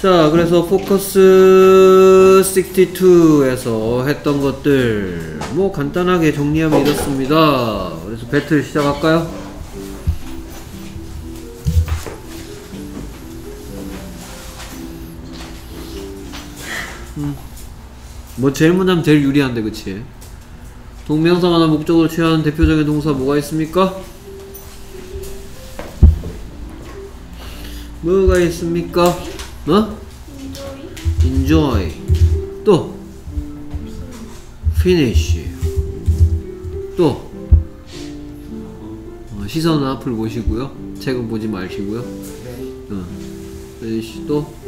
자, 그래서 포커스 62에서 했던 것들 뭐 간단하게 정리하면 이렇습니다. 그래서 배틀 시작할까요? 음. 뭐 제일 문하면 제일 유리한데 그치? 동명사나 목적으로 취하는 대표적인 동사 뭐가 있습니까? 뭐가 있습니까? 어? enjoy 또 finish 또 어, 시선은 앞을 보시고요 책은 보지 마시고요 네. 어. finish 또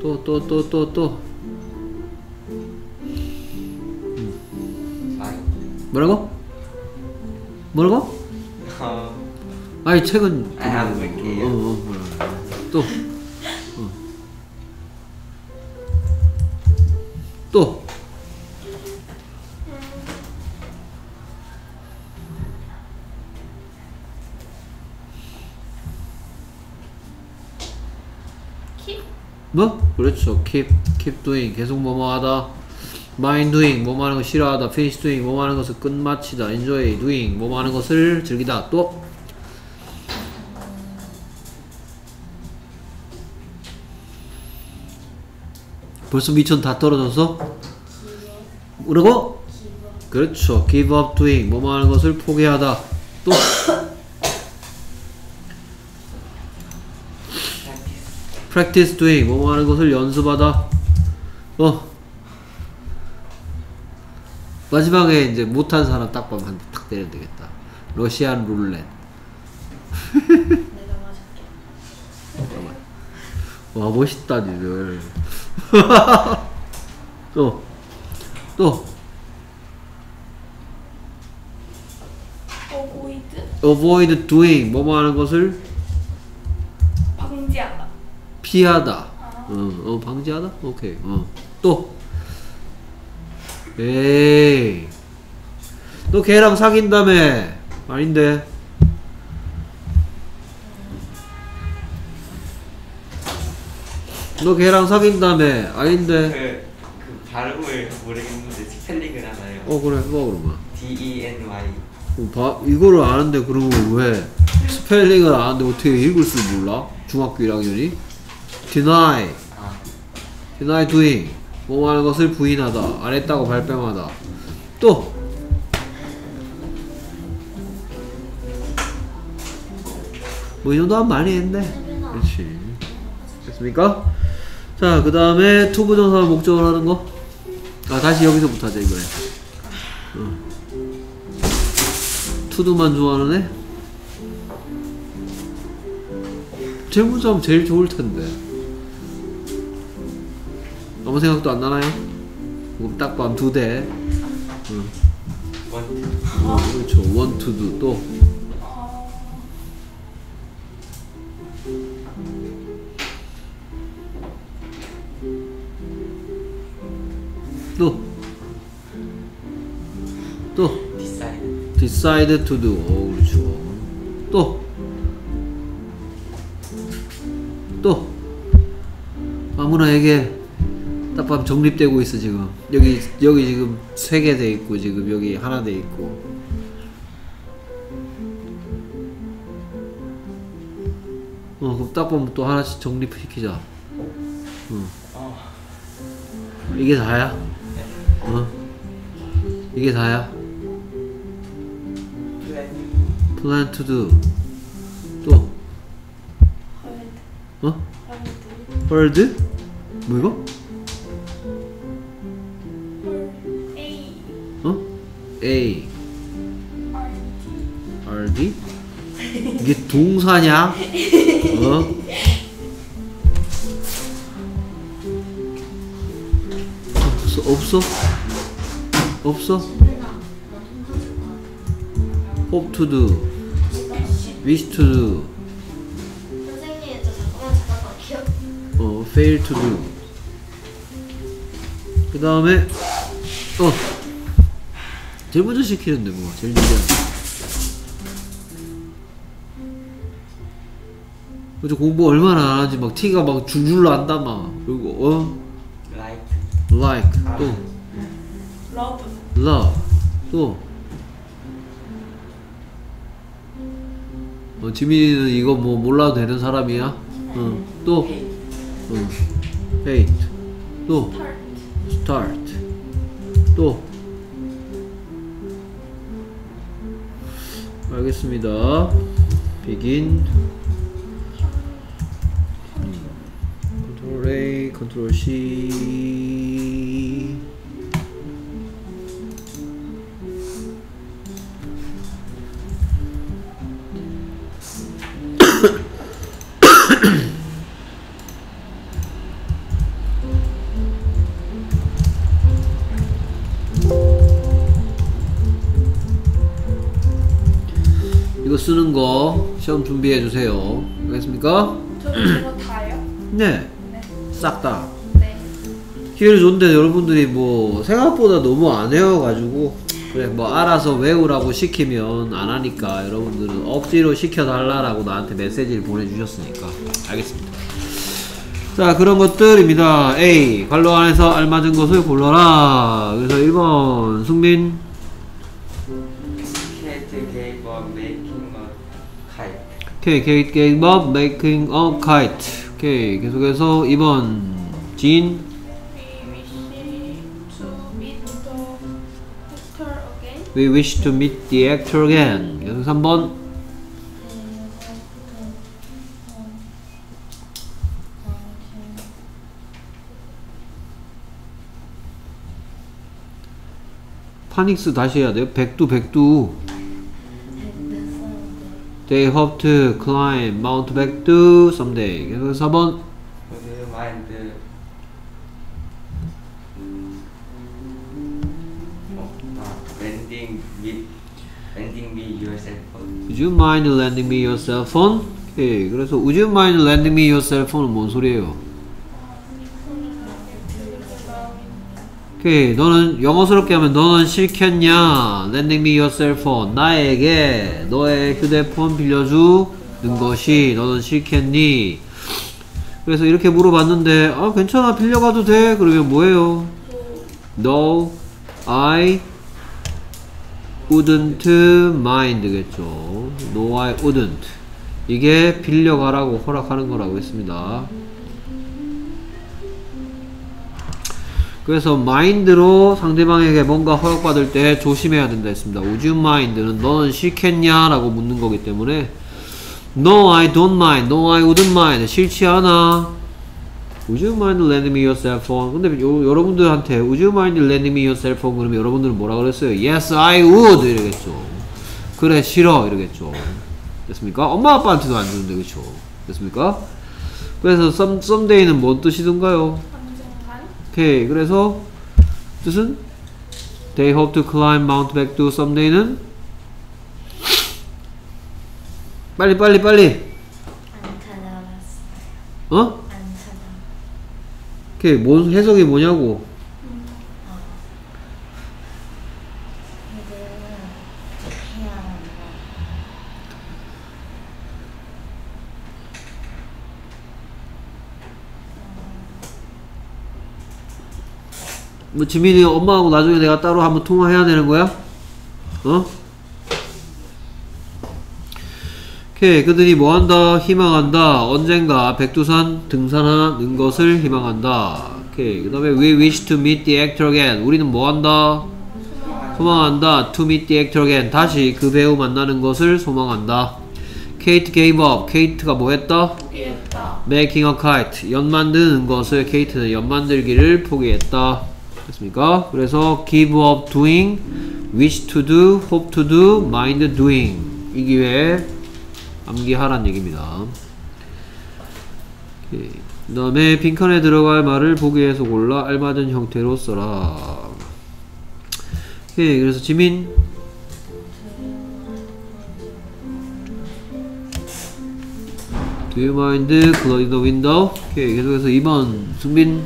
또 또 또 또또 마이. 뭐라고? 뭐라고? 어. 아니 책은 아, 한번 볼게요. 어, 어, 뭐라. 또 또 킵? 뭐? 그렇죠. keep, keep doing. 계속 뭐뭐 하다. mind doing. 뭐뭐 하는 거 싫어하다. finish doing. 뭐뭐 하는 것을 끝마치다. enjoy doing. 뭐뭐 하는 것을 즐기다. 또 벌써 미천 다 떨어져서 뭐라고? 그렇죠. give up doing. 뭐뭐 하는 것을 포기하다. 또 practice doing. 뭐뭐 하는 것을 연습하다. 어. 마지막에 이제 못한 사람 딱 보면 한대탁 때리면 되겠다. 러시안 룰렛. 내가 맞을게. 와 멋있다 니들. 또 또. 어보이드? avoid doing 뭐뭐 하는 것을 방지하다. 피하다. 아. 어, 어 방지하다? 오케이. 어. 또. 에이. 너 걔랑 사귄다며. 아닌데. 너 걔랑 사귄다며. 아닌데. 그, 그 발음을 모르겠는데 스펠링을 하나요? 어 그래 해봐 그러면. D E N Y. 어, 봐, 이거를 아는데 그러면 왜 스펠링을 아는데 어떻게 읽을 줄 몰라? 중학교 1학년이? deny, 아. deny doing 뭐 하는 것을 부인하다 안 했다고 발뺌하다 또 뭐 이 정도 하면 많이 했네 그렇지 됐습니까? 자 그 다음에 to부정사 목적어로 하는 거 아 다시 여기서부터 하자 이거에 투두만 좋아하는 애? 재무점 제일 좋을 텐데. 아무 생각도 안 나나요? 그럼 딱 봐면 두 대. 응. 원. 어, 그렇죠. 원, 투두 또. 또. Decide to do. 어, 그렇죠. 또. 또. 아무나에게 딱 봐면 정립되고 있어 지금. 여기 여기 지금 세 개 돼 있고 지금 여기 하나 돼 있고. 어, 그럼 딱 보면 또 하나씩 정립시키자. 응. 어. 이게 다야? 어? 이게 다야? Plan to do. 또. 어? 헐드? 뭐 이거? 헐. A. 어? A. RD? 이게 동사냐? 어? To do, wish to do, 선생님, 저 잠깐만 잠깐만요. 어, fail to do. 그 다음에, 어, 제일 먼저 시키는데 뭐, 제일 유리한. 그죠? 공부 얼마나 안 하는지? 막 티가 막 줄줄 난다 막. 그리고 어? Like. Like 또. 러브 love 또 어, 지민이는 이거 뭐 몰라도 되는 사람이야? 어, 또? 어, hate 또? Start. 또? 알겠습니다. Begin. 컨트롤 A 컨트롤 C 준비해 주세요 알겠습니까? 저도 이거 다요? 네 네. 싹 다. 네 기회를 줬는데 여러분들이 뭐 생각보다 너무 안 외워가지고 그래 뭐 알아서 외우라고 시키면 안 하니까 여러분들은 억지로 시켜달라라고 나한테 메시지를 보내주셨으니까 알겠습니다. 자 그런 것들입니다. A 관로 안에서 알맞은 것을 골라라. 그래서 1번 승민 오케이 Kate gave up making a kite. 오케이 계속해서 2번 진 We wish to meet the actor again. 계속 3번 파닉스 다시 해야 돼요. 백두 백두. They hope to climb Mount 백두 someday. 계속 4번 Would you mind uh, oh, uh, lending me lending me your cell phone? Would you mind lending me your cell phone? 오케이. 그래서 Would you mind lending me your cell phone은 뭔 소리예요? 오케이. 너는 영어스럽게 하면 너는 싫겠냐? Lending me your cell phone. 나에게 너의 휴대폰 빌려주는 것이 너는 싫겠니? 그래서 이렇게 물어봤는데 아 괜찮아 빌려가도 돼 그러면 뭐예요? No, I wouldn't mind겠죠. No, I wouldn't. 이게 빌려가라고 허락하는 거라고 했습니다. 그래서 mind로 상대방에게 뭔가 허락받을 때 조심해야 된다 했습니다. Would you mind는 너는 싫겠냐? 라고 묻는 거기 때문에 No, I don't mind. No, I wouldn't mind. 싫지 않아. Would you mind lending me your cell phone? 근데 요, 여러분들한테 Would you mind lending me your cell phone? 그러면 여러분들은 뭐라 그랬어요? Yes, I would. 이러겠죠. 그래, 싫어. 이러겠죠. 됐습니까? 엄마 아빠한테도 안 주는데, 그쵸? 됐습니까? 그래서 some, someday는 뭔 뜻이던가요? 오케이. 그래서 뜻은 They hope to climb Mount Baekdu someday는 빨리 빨리 빨리 안 찾아봤어. 어? 안 찾아. 오케이. 뭔 해석이 뭐냐고 얘들은 해야 한다. 뭐 지민이 엄마하고 나중에 내가 따로 한번 통화해야 되는 거야? 어? 오케이 그들이 뭐한다? 희망한다. 언젠가 백두산 등산하는 것을 희망한다. 오케이 그 다음에 we wish to meet the actor again. 우리는 뭐한다? 소망한다. to meet the actor again. 다시 그 배우 만나는 것을 소망한다. 케이트 gave up. 케이트가 뭐 했다? 포기했다. Making a kite. 연 만드는 것을 케이트는 연 만들기를 포기했다 됐습니까? 그래서 give up doing wish to do hope to do mind doing. 이 기회에 암기하란 얘기입니다. 그 다음에 빈칸에 들어갈 말을 보기에서 골라 알맞은 형태로 써라. 오케이. 그래서 지민. Do you mind closing the window? 오케이. 계속해서 2번 승빈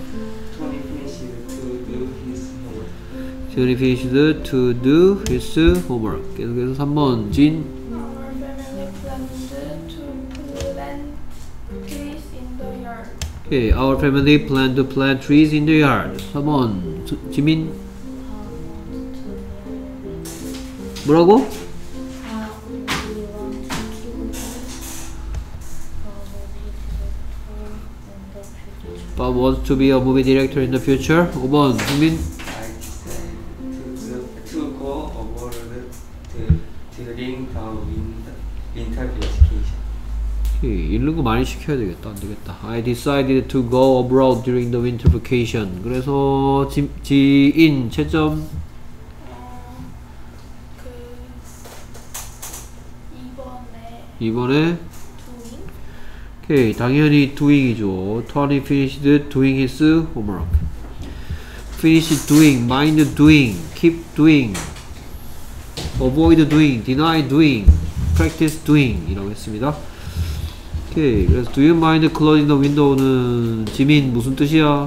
Johnny finished to do his homework 계속해서 3번 진 Our family planned to plan 오케이. Our family plan to plant trees in the yard. 3번. 수- 지민. 뭐라고? How do you want to keep it? Bob wants to be a movie director in the future. 5번. 지민. 많이 시켜야 되겠다. 안 되겠다. I decided to go abroad during the winter vacation. 그래서 지, 지인 채점 어, 그 이번에 오케이 당연히 doing이죠. Tony finished doing his homework. Finish doing, mind doing, keep doing, avoid doing, deny doing, practice doing 이라고 했습니다. 오케이 그래서 do you mind closing the window는 지민 무슨 뜻이야?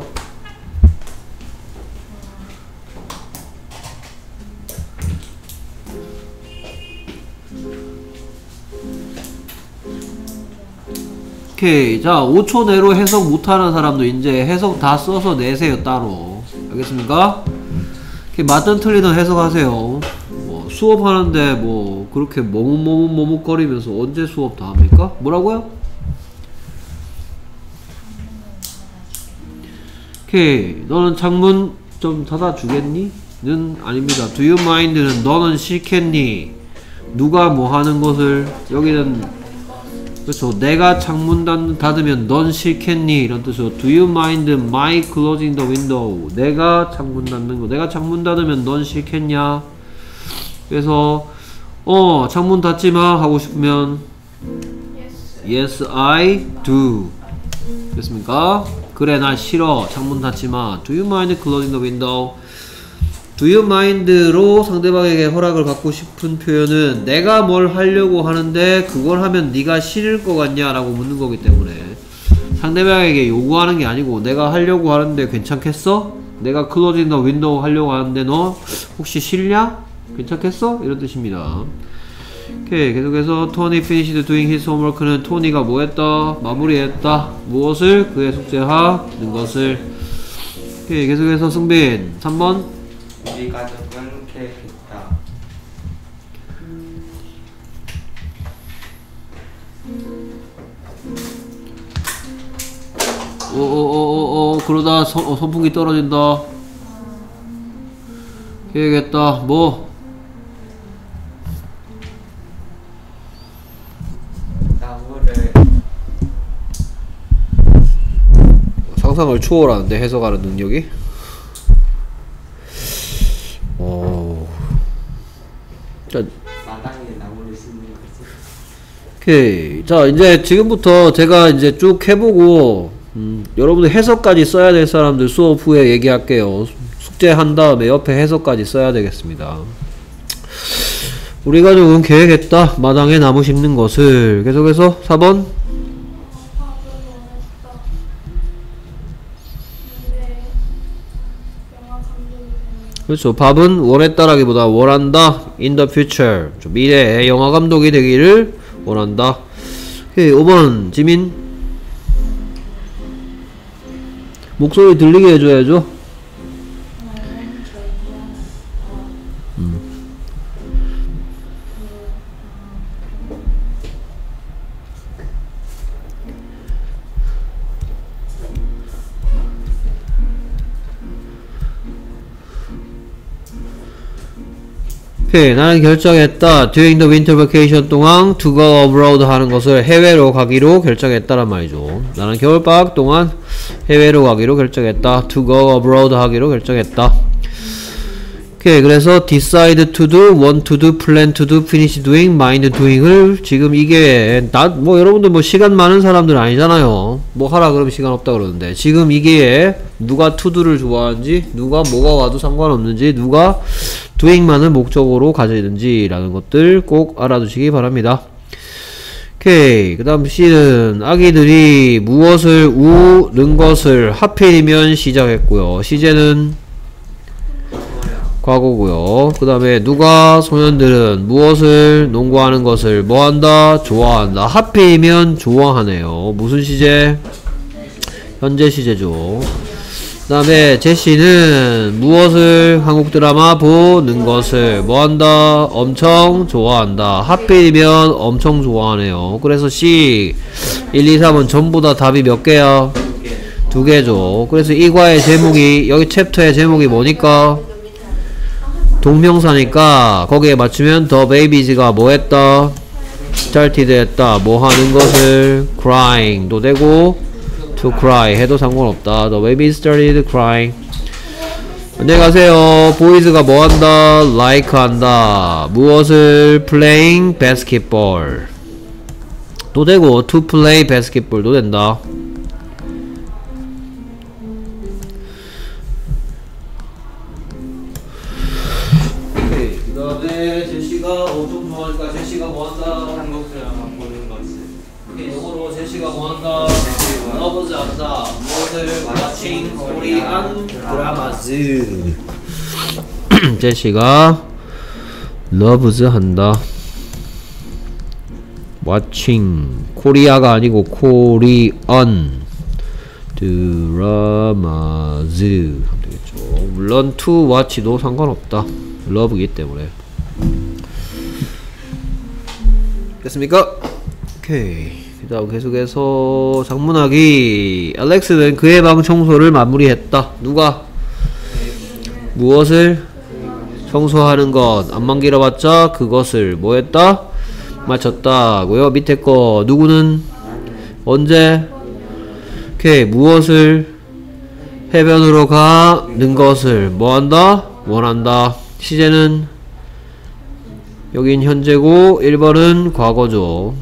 오케이 자 5초 내로 해석 못하는 사람도 이제 해석 다 써서 내세요 따로 알겠습니까? 오케이, 맞든 틀리든 해석하세요 뭐 수업하는데 뭐 그렇게 머뭇머뭇머뭇거리면서 언제 수업 다 합니까? 뭐라고요? 오케이 너는 창문 좀 닫아주겠니? 는 아닙니다 Do you mind는 너는 싫겠니? 누가 뭐 하는 것을 여기는 그렇죠. 내가 창문 닫, 닫으면 넌 싫겠니? 이런 뜻으로 Do you mind my closing the window? 내가 창문 닫는 거. 내가 창문 닫으면 넌 싫겠냐? 그래서 어 창문 닫지 마 하고 싶으면 yes Yes I do. 됐습니까? 그래 나 싫어. 창문 닫지 마. Do you mind closing the window? Do you mind로 상대방에게 허락을 받고 싶은 표현은 내가 뭘 하려고 하는데 그걸 하면 네가 싫을 것 같냐 라고 묻는 거기 때문에 상대방에게 요구하는 게 아니고 내가 하려고 하는데 괜찮겠어? 내가 closing the window 하려고 하는데 너 혹시 싫냐? 괜찮겠어? 이런 뜻입니다. 오케이 계속해서 토니 finished doing his homework는 토니가 뭐 했다? 마무리했다. 무엇을? 그의 숙제하는 것을. 오케이 계속해서 승빈 3번 우리 가족은 계획했다. 어어어어어 그러다 선, 어, 선풍기 떨어진다. 계획했다. 뭐? 상상을 초월하는데 해석하는 능력이? 어. 거지. 오케이. 자, 이제 지금부터 제가 이제 쭉 해보고, 음, 여러분들 해석까지 써야 될 사람들 수업 후에 얘기할게요. 숙제한 다음에 옆에 해석까지 써야 되겠습니다. 우리 가족은 계획했다. 마당에 나무 심는 것을. 계속해서 4번. 그렇죠. 밥은 원했다라기보다 원한다. In the future. 좀 미래에 영화 감독이 되기를 원한다. 오케이, 5번. 지민. 목소리 들리게 해줘야죠. 오케이 나는 결정했다. During the winter vacation 동안 to go abroad 하는 것을 해외로 가기로 결정했다란 말이죠. 나는 겨울방학 동안 해외로 가기로 결정했다. To go abroad 하기로 결정했다 오케이. 그래서 decide to do, want to do, plan to do, finish doing, mind doing을 지금 이게 나 뭐 여러분들 뭐 시간 많은 사람들 아니잖아요. 뭐 하라 그러면 시간 없다 그러는데. 지금 이게 누가 to do를 좋아하는지 누가 뭐가 와도 상관없는지 누가 doing만을 목적으로 가지는지 라는 것들 꼭 알아두시기 바랍니다. 오케이. 그 다음 C는 아기들이 무엇을 우는 것을 하필이면 시작했고요. 시제는 과거고요. 그 다음에 누가 소년들은 무엇을 농구하는 것을 뭐한다? 좋아한다. 하필이면 좋아하네요. 무슨 시제? 현재 시제죠. 그 다음에 제시는 무엇을 한국 드라마 보는 것을 뭐한다? 엄청 좋아한다. 하필이면 엄청 좋아하네요. 그래서 C 1, 2, 3은 전부 다 답이 몇 개야? 두 개죠. 그래서 이 과의 제목이 여기 챕터의 제목이 뭐니까? 동명사니까 거기에 맞추면 더 베이비즈가 뭐 했다? started 했다. 뭐 하는 것을 crying도 되고 to cry 해도 상관없다. The baby started crying. 안녕히 가세요. 보이즈가 뭐 한다? like 한다. 무엇을 playing basketball. 도 되고 to play basketball도 된다. Dramas. 제시가 loves 한다. watching Korea가 아니고 Korean dramas 되겠죠. 물론 to watch도 상관없다. love기 때문에. 됐습니까? 오케이. 그 다음 계속해서 작문하기 알렉스는 그의 방 청소를 마무리했다. 누가? 무엇을? 청소하는 것. 안만 길어봤자 그것을 뭐 했다? 맞췄다고요. 밑에 거 누구는? 언제? 오케이. 무엇을? 해변으로 가는 것을 뭐 한다? 원한다. 시제는 여긴 현재고 1번은 과거죠.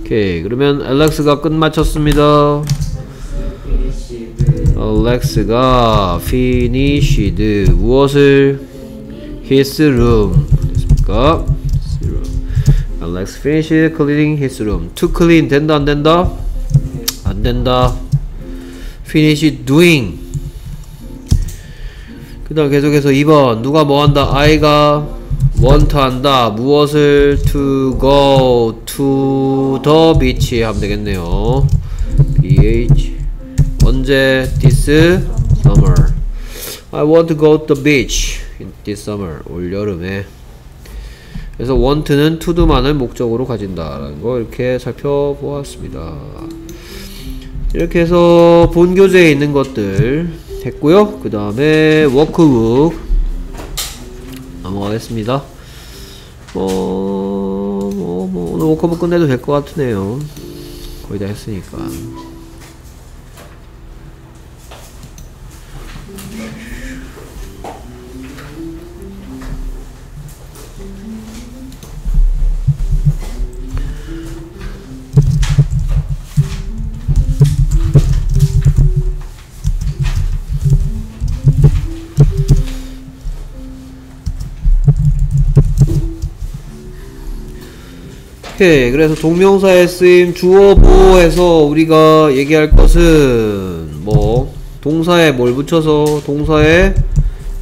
오케이. 그러면 알렉스가 끝 마쳤습니다. 알렉스가 finished 무엇을 his room 됐습니까? Alex finished cleaning his room. to clean 된다 안 된다? 안 된다. finish doing. 그다음 계속해서 2번 누가 뭐 한다? 아이가 want 한다. 무엇을 to go to the beach 하면 되겠네요. BH 언제 this summer I want to go to the beach this summer 올 여름에 그래서 want는 to do만을 목적으로 가진다라는 거 이렇게 살펴보았습니다. 이렇게 해서 본 교재에 있는 것들 했고요. 그 다음에 워크북 넘어가겠습니다. 뭐, 뭐, 뭐, 오늘 워크북 끝내도 될 것 같으네요. 거의 다 했으니까. 오케이 그래서 동명사의 쓰임 주어 보호해서 우리가 얘기할 것은 뭐 동사에 뭘 붙여서 동사에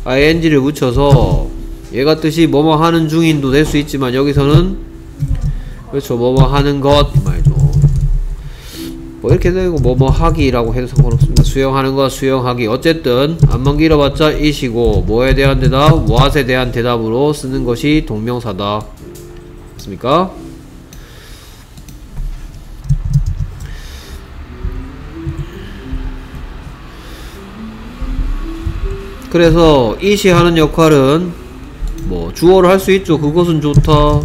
ing를 붙여서 얘가 뜻이 뭐뭐 하는 중인도 될 수 있지만 여기서는 그렇죠 뭐뭐 하는 것 이 말이죠. 뭐 이렇게 되고 뭐뭐 하기라고 해도 상관없습니다. 수영하는 것 수영하기. 어쨌든 안만 길어봤자 이시고 뭐에 대한 대답 what에 대한 대답으로 쓰는 것이 동명사다. 맞습니까? 그래서 이시 하는 역할은 뭐 주어를 할 수 있죠. 그것은 좋다.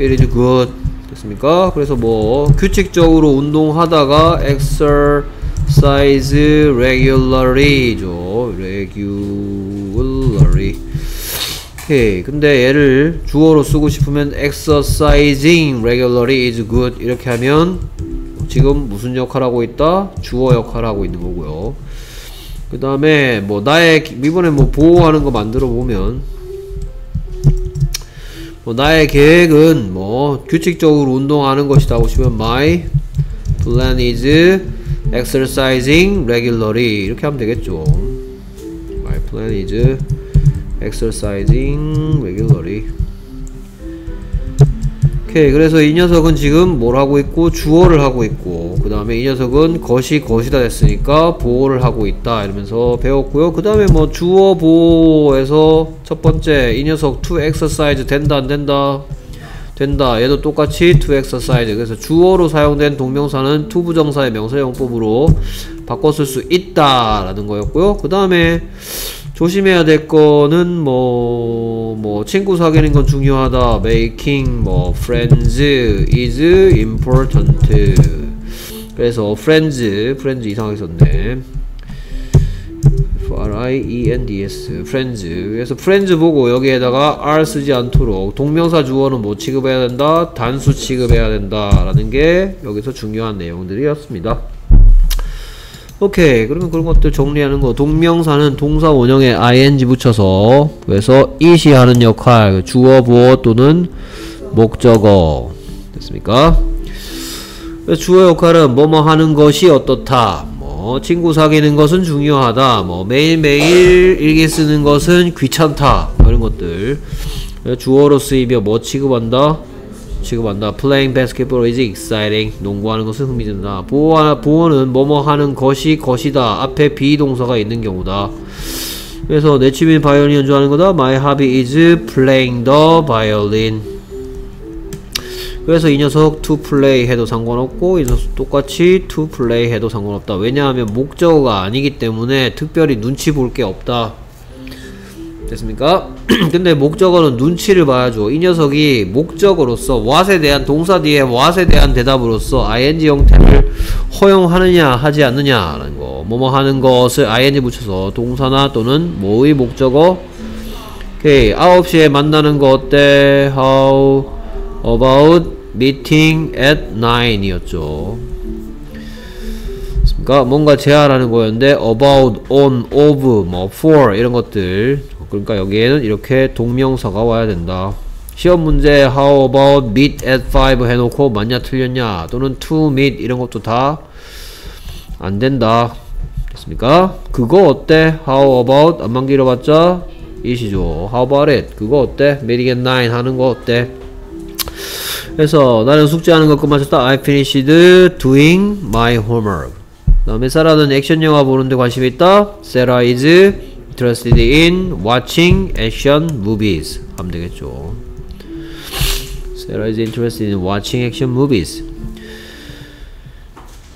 It is good. 됐습니까? 그래서 뭐 규칙적으로 운동하다가 exercise regularly죠. regularly. 오케이. 근데 얘를 주어로 쓰고 싶으면 exercising regularly is good 이렇게 하면 지금 무슨 역할 하고 있다? 주어 역할 하고 있는 거고요. 그 다음에 뭐 나의 이번에 뭐 보호하는 거 만들어 보면 뭐 나의 계획은 뭐 규칙적으로 운동하는 것이다 보시면 my plan is exercising regularly 이렇게 하면 되겠죠 my plan is exercising regularly 오케이 그래서 이 녀석은 지금 뭘 하고 있고? 주어를 하고 있고 그 다음에 이 녀석은 것이 것이다 됐으니까 보호를 하고 있다 이러면서 배웠고요. 그 다음에 뭐 주어 보호에서 첫 번째 이 녀석 to exercise 된다 안 된다? 된다. 얘도 똑같이 to exercise. 그래서 주어로 사용된 동명사는 to 부정사의 명사용법으로 바꿨을 수 있다 라는 거였고요. 그 다음에 조심해야 될 거는 뭐, 뭐, 친구 사귀는 건 중요하다. making, 뭐, friends is important. 그래서, friends, friends 이상하게 썼네. F-R-I-E-N-D-S, friends. 그래서, friends 보고 여기에다가 R 쓰지 않도록 동명사 주어는 뭐 취급해야 된다? 단수 취급해야 된다. 라는 게 여기서 중요한 내용들이었습니다. 오케이. 그러면 그런 것들 정리하는 거. 동명사는 동사 원형에 ing 붙여서 그래서 it이 하는 역할 주어 보어 또는 목적어. 됐습니까? 주어 역할은 뭐뭐 하는 것이 어떻다. 뭐 친구 사귀는 것은 중요하다. 뭐 매일매일 일기 쓰는 것은 귀찮다. 뭐 이런 것들. 주어로 쓰이며 뭐 취급한다 취급한다. Playing basketball is exciting. 농구하는 것은 흥미진다. 보어는 뭐뭐 하는 것이 것이다. 앞에 비동사가 있는 경우다. 그래서 내 취미는 바이올린 연주하는 거다. My hobby is playing the violin. 그래서 이 녀석 to play 해도 상관없고 이 녀석 똑같이 to play 해도 상관없다. 왜냐하면 목적어가 아니기 때문에 특별히 눈치 볼 게 없다. 됐습니까? 근데 목적어는 눈치를 봐야죠. 이 녀석이 목적어로서 what에 대한 동사 뒤에 what에 대한 대답으로서 ing 형태를 허용하느냐 하지 않느냐라는 거. 뭐뭐 하는 것을 ing 붙여서 동사나 또는 뭐의 목적어 오케이 9시에 만나는 거 어때? How about meeting at 9 이었죠. 뭔가 제안하는 거였는데 about, on, of, 뭐 for 이런 것들 그러니까 여기에는 이렇게 동명사가 와야 된다. 시험 문제 how about meet at 5 해놓고 맞냐 틀렸냐 또는 to meet 이런 것도 다 안된다 됐습니까? 그거 어때? how about 안만 길어봤자 이시죠 how about it 그거 어때? meeting at 9 하는 거 어때? 그래서 나는 숙제하는 것 끝마쳤다 I finished doing my homework 그 다음에 사라는 액션 영화 보는데 관심이 있다 Sarah is interested in watching action movies 하면 되겠죠 Sarah is interested in watching action movies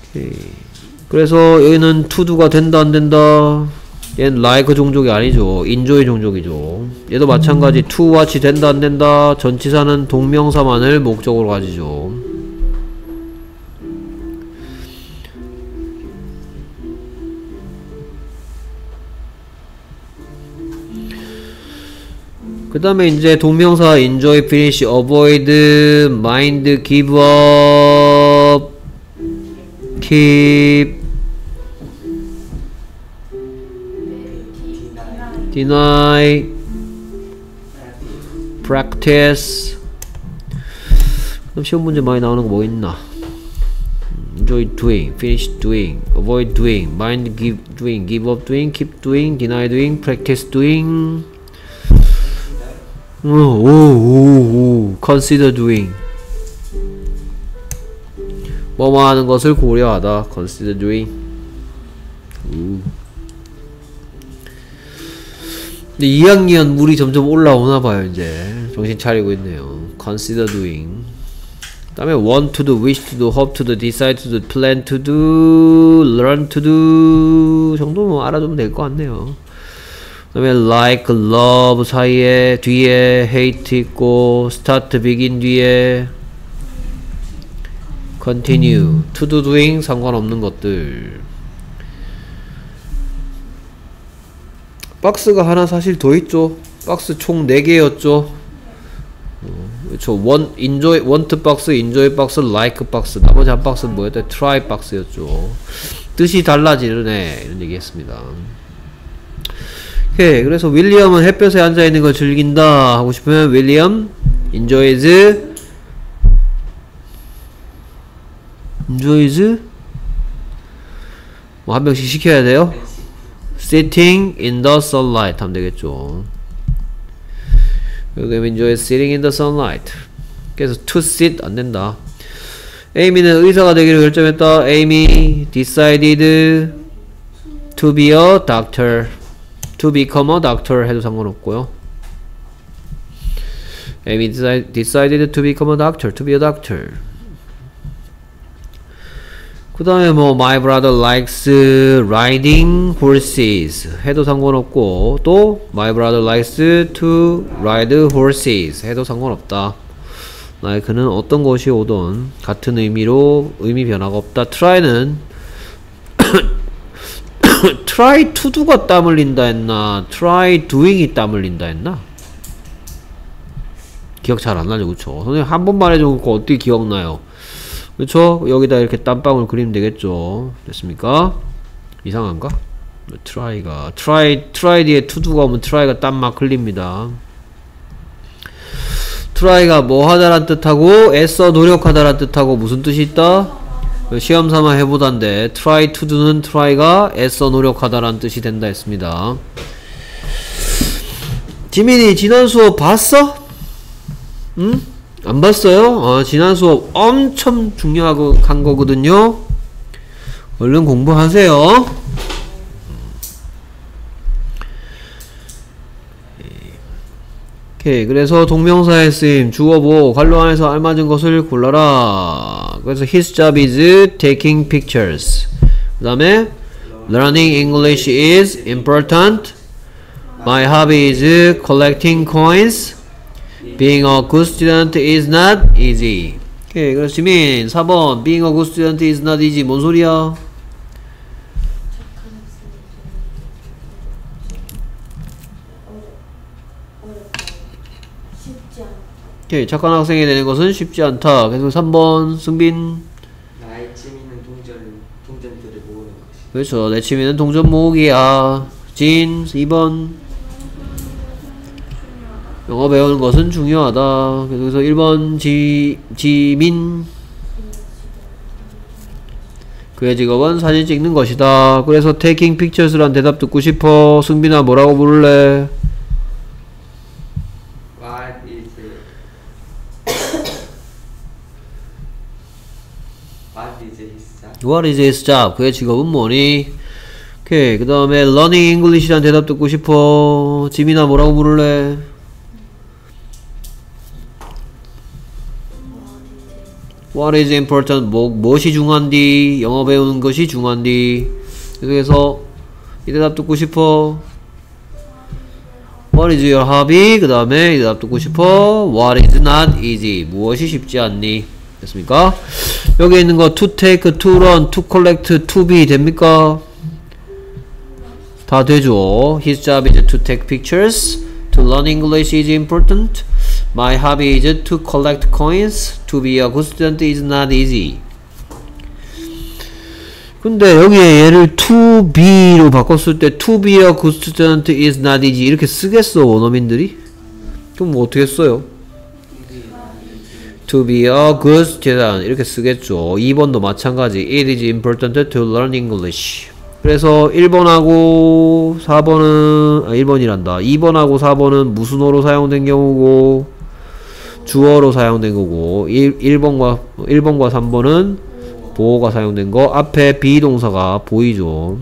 오케이. 그래서 여기는 to do가 된다 안 된다 얘는 like 종족이 아니죠 enjoy 종족이죠 얘도 마찬가지 to watch 된다 안 된다 전치사는 동명사만을 목적으로 가지죠 그 다음에 이제 동명사 enjoy, finish, avoid, mind, give up, keep, deny, practice 그럼 시험 문제 많이 나오는 거 뭐 있나 enjoy doing, finish doing, avoid doing, mind give doing, give up doing, keep doing, deny doing, practice doing 오, 오, 오, 오. consider doing 뭐뭐 하는 것을 고려하다 consider doing 오. 근데 2학년 물이 점점 올라오나봐요 이제 정신 차리고 있네요 consider doing 그 다음에 want to do, wish to do, hope to do, decide to do, plan to do, learn to do 정도 뭐 알아두면 될 것 같네요 그 다음에 like, love 사이에 뒤에 hate 있고 start, begin 뒤에. continue, to do, doing 상관없는 것들. 박스가 하나 사실 더 있죠. 박스 총 4개였죠. 그렇죠 원, enjoy, want 박스, enjoy 박스, like 박스 나머지 한 박스는 뭐였대? try 박스였죠. 뜻이 달라지네 이런 얘기 했습니다 오케이 그래서 윌리엄은 햇볕에 앉아있는 걸 즐긴다 하고 싶으면 윌리엄 enjoys enjoys 뭐 한 명씩 시켜야 돼요 sitting in the sunlight 하면 되겠죠 여기 enjoy sitting in the sunlight 그래서 to sit 안 된다. 에이미는 의사가 되기로 결정했다. 에이미 decided to be a doctor. To become a doctor 해도 상관없고요. decide- decided to become a doctor. to be a doctor. 그 다음에 뭐 my brother likes riding horses 해도 상관없고 또 my brother likes to ride horses 해도 상관없다 나의 그는 어떤 것이 오든 같은 의미로 의미 변화가 없다 try는 try to do가 땀 흘린다 했나 try doing이 땀 흘린다 했나 기억 잘 안 나죠 그쵸 선생님 한 번 말해줘놓고 어떻게 기억나요 그쵸? 여기다 이렇게 땀방울 그리면 되겠죠. 됐습니까? 이상한가? try가 try try 뒤에 to do가 오면 try가 땀 막 흘립니다. try가 뭐 하다란 뜻하고 애써 노력하다란 뜻하고 무슨 뜻이 있다? 시험 삼아 해보단데 try to do는 try가 애써 노력하다란 뜻이 된다 했습니다. 지민이 지난 수업 봤어? 응? 안 봤어요? 어, 지난 수업 엄청 중요하고 간 거거든요. 얼른 공부하세요. 오케이. 그래서 동명사의 쓰임 주어보 관로 안에서 알맞은 것을 골라라. 그래서 his job is taking pictures. 그 다음에 learning English is important. My hobby is collecting coins. Being a good student is not easy. 오케이, 그래서 지민 4번 Being a good student is not easy 뭔 소리야? 오케이, 착한 학생이 되는 것은 쉽지 않다. 그래서 3번 승빈 나의 취미는 동전, 동전들을 모으는 것이. 그렇죠. 내 취미는 동전 모으기야. 진 2번 영어 배우는 것은 중요하다. 그래서 1번 지, 지민 그의 직업은 사진 찍는 것이다. 그래서 taking pictures란 대답 듣고 싶어. 승빈아 뭐라고 부를래? What is What is his job? What is his job? 그의 직업은 뭐니? 오케이. 그 다음에 learning English란 대답 듣고 싶어. 지민아 뭐라고 부를래? What is important? 뭐, 무엇이 중요한디? 영어 배우는 것이 중요한디? 그래서 이 대답 듣고 싶어. What is your hobby? 그 다음에 이 대답 듣고 싶어. What is not easy? 무엇이 쉽지 않니? 됐습니까? 여기 있는 거 to take, to run, to collect, to be 됩니까? 다 되죠. His job is to take pictures. To learn English is important. My hobby is to collect coins. To be a good student is not easy. 근데 여기에 얘를 to be로 바꿨을 때 to be a good student is not easy 이렇게 쓰겠어 원어민들이? 그럼 뭐 어떻게 써요? To be a good student 이렇게 쓰겠죠. 2번도 마찬가지. It is important to learn English. 그래서 1번하고 4번은 아 1번이란다. 2번하고 4번은 무슨 어로 사용된 경우고 주어로 사용된 거고 1, 1번과 1번과 3번은 보호가 사용된 거. 앞에 비동사가 보이죠.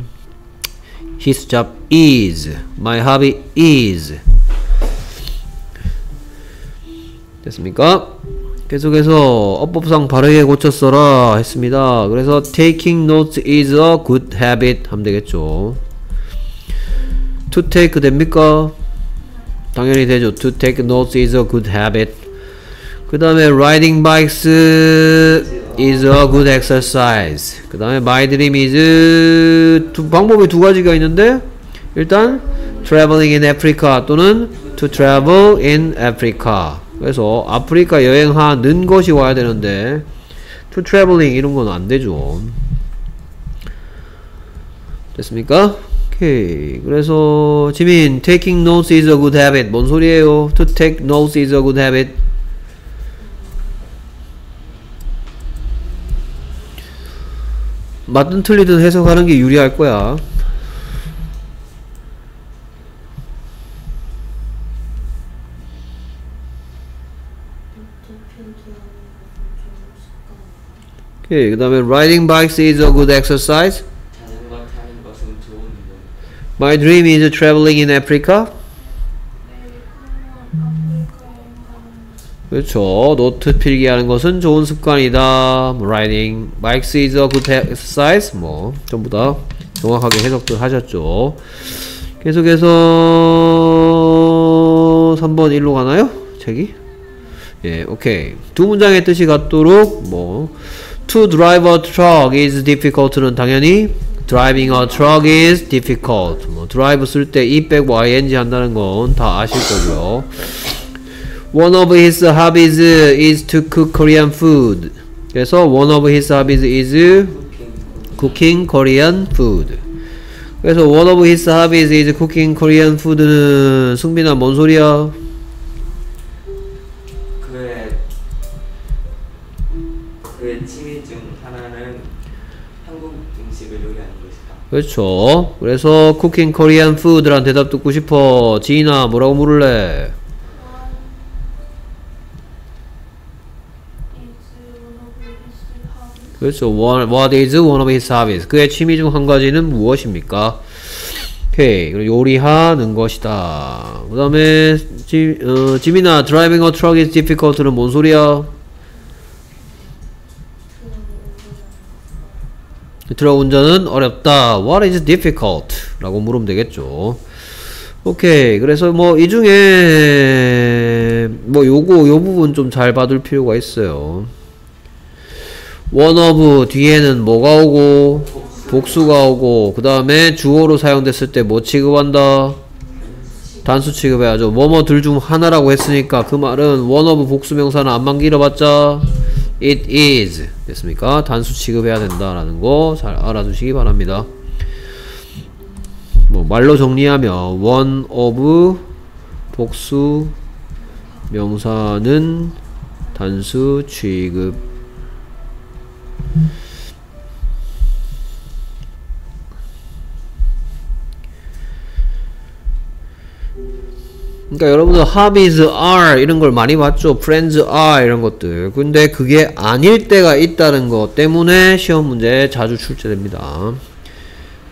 His job is My hobby is. 됐습니까? 계속해서 어법상 바르게 고쳤어라 했습니다 그래서 taking notes is a good habit 하면 되겠죠 to take 됩니까? 당연히 되죠 to take notes is a good habit 그 다음에 riding bikes is a good exercise. 그 다음에 my dream is 두, 방법이 두 가지가 있는데 일단 traveling in Africa 또는 to travel in Africa. 그래서 아프리카 여행하는 것이 와야 되는데 to traveling 이런 건 안 되죠. 됐습니까? 오케이. 그래서 지민 taking notes is a good habit. 뭔 소리예요? to take notes is a good habit. 맞든 틀리든 해석하는 게 유리할 거야. 오케이. 그 다음에 riding bikes is a good exercise. My dream is traveling in Africa. 그렇죠. 노트 필기하는 것은 좋은 습관이다. 뭐, riding bikes is a good exercise. 뭐 전부 다 정확하게 해석들 하셨죠. 계속해서 3번 1로 가나요? 책이? 예, 오케이. 두 문장의 뜻이 같도록 뭐 to drive a truck is difficult는 당연히 driving a truck is difficult. 뭐 drive 쓸 때 e 빼고 ing 한다는 건 다 아실 거고요. One of his hobbies is to cook Korean food. 그래서 one of his hobbies is cooking Korean food. 그래서 one of his hobbies is cooking Korean food는 승빈아 뭔 소리야? 그렇죠. 그래서 cooking Korean food란 대답 듣고 싶어. 지인아 뭐라고 물을래? 그렇죠. What, is one of his hobbies? 그의 취미 중 한 가지는 무엇입니까? 오케이. 요리하는 것이다. 그 다음에, 지, 어, 지민아, driving a truck is difficult는 뭔 소리야? 트럭 운전은 어렵다. What is difficult? 라고 물으면 되겠죠. 오케이. 그래서 뭐, 이 중에, 뭐, 요거, 요 부분 좀 잘 봐둘 필요가 있어요. one 뒤에는 뭐가 오고 복수가 오고 그 다음에 주어로 사용됐을 때 뭐 취급한다 단수 취급해야죠 뭐뭐 둘 중 하나라고 했으니까 그 말은 one 복수명사는 안만 길어봤자 it is. 됐습니까? 단수 취급해야 된다라는 거 잘 알아두시기 바랍니다. 뭐 말로 정리하면 one of 복수 명사는 단수 취급 그러니까 여러분들 hobbies are 이런 걸 많이 봤죠. friends are 이런 것들. 근데 그게 아닐 때가 있다는 것 때문에 시험 문제에 자주 출제됩니다.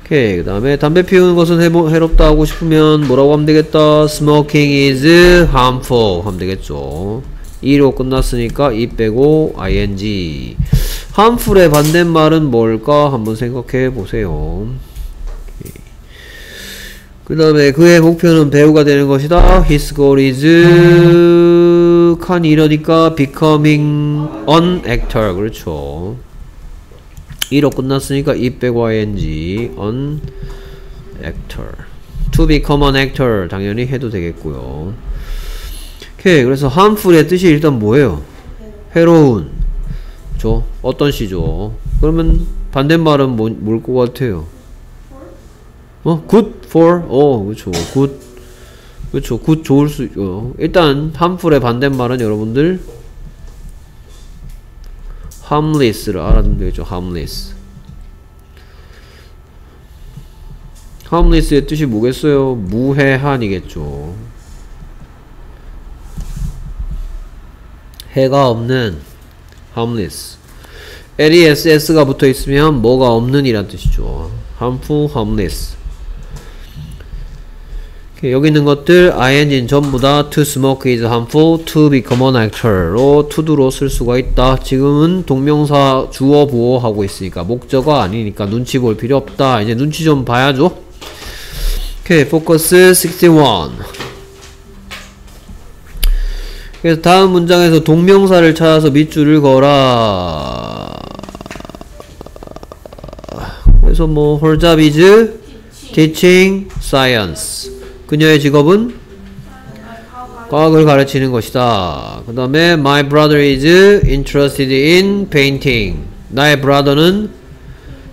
오케이. 그 다음에 담배 피우는 것은 해보, 해롭다 하고 싶으면 뭐라고 하면 되겠다. smoking is harmful 하면 되겠죠. 2로 끝났으니까 이 빼고 ing. harmful의 반대말은 뭘까 한번 생각해 보세요. 그 다음에 그의 목표는 배우가 되는 것이다. His goal is 칸이 이러니까 becoming an actor. 그렇죠. 1로 끝났으니까 이 빼고 ing an actor. To become an actor 당연히 해도 되겠고요. 오케이. 그래서 harmful의 뜻이 일단 뭐예요? 해로운. 죠 어떤 시죠? 그러면 반대말은 뭐, 뭘것 같아요? 어, good for, 어, 그렇죠. good, 그렇죠. good 좋을 수, 어. 일단 harmful의 반대말은 여러분들 harmless를 알아두면 되겠죠. harmless. harmless의 뜻이 뭐겠어요? 무해한이겠죠. 해가 없는 harmless. less가 붙어 있으면 뭐가 없는 이란 뜻이죠. harmful, harmless. 오케이, 여기 있는 것들 ing는 전부 다 to smoke is harmful, to become an actor로 to도로 쓸 수가 있다. 지금은 동명사 주어 보호 하고 있으니까 목적어 아니니까 눈치 볼 필요 없다. 이제 눈치 좀 봐야죠. 오케이, focus 61. 그래서 다음 문장에서 동명사를 찾아서 밑줄을 걸어. 그래서 뭐 is teaching science. 그녀의 직업은 과학을 가르치는 것이다. 그 다음에 my brother is interested in painting. 나의 brother는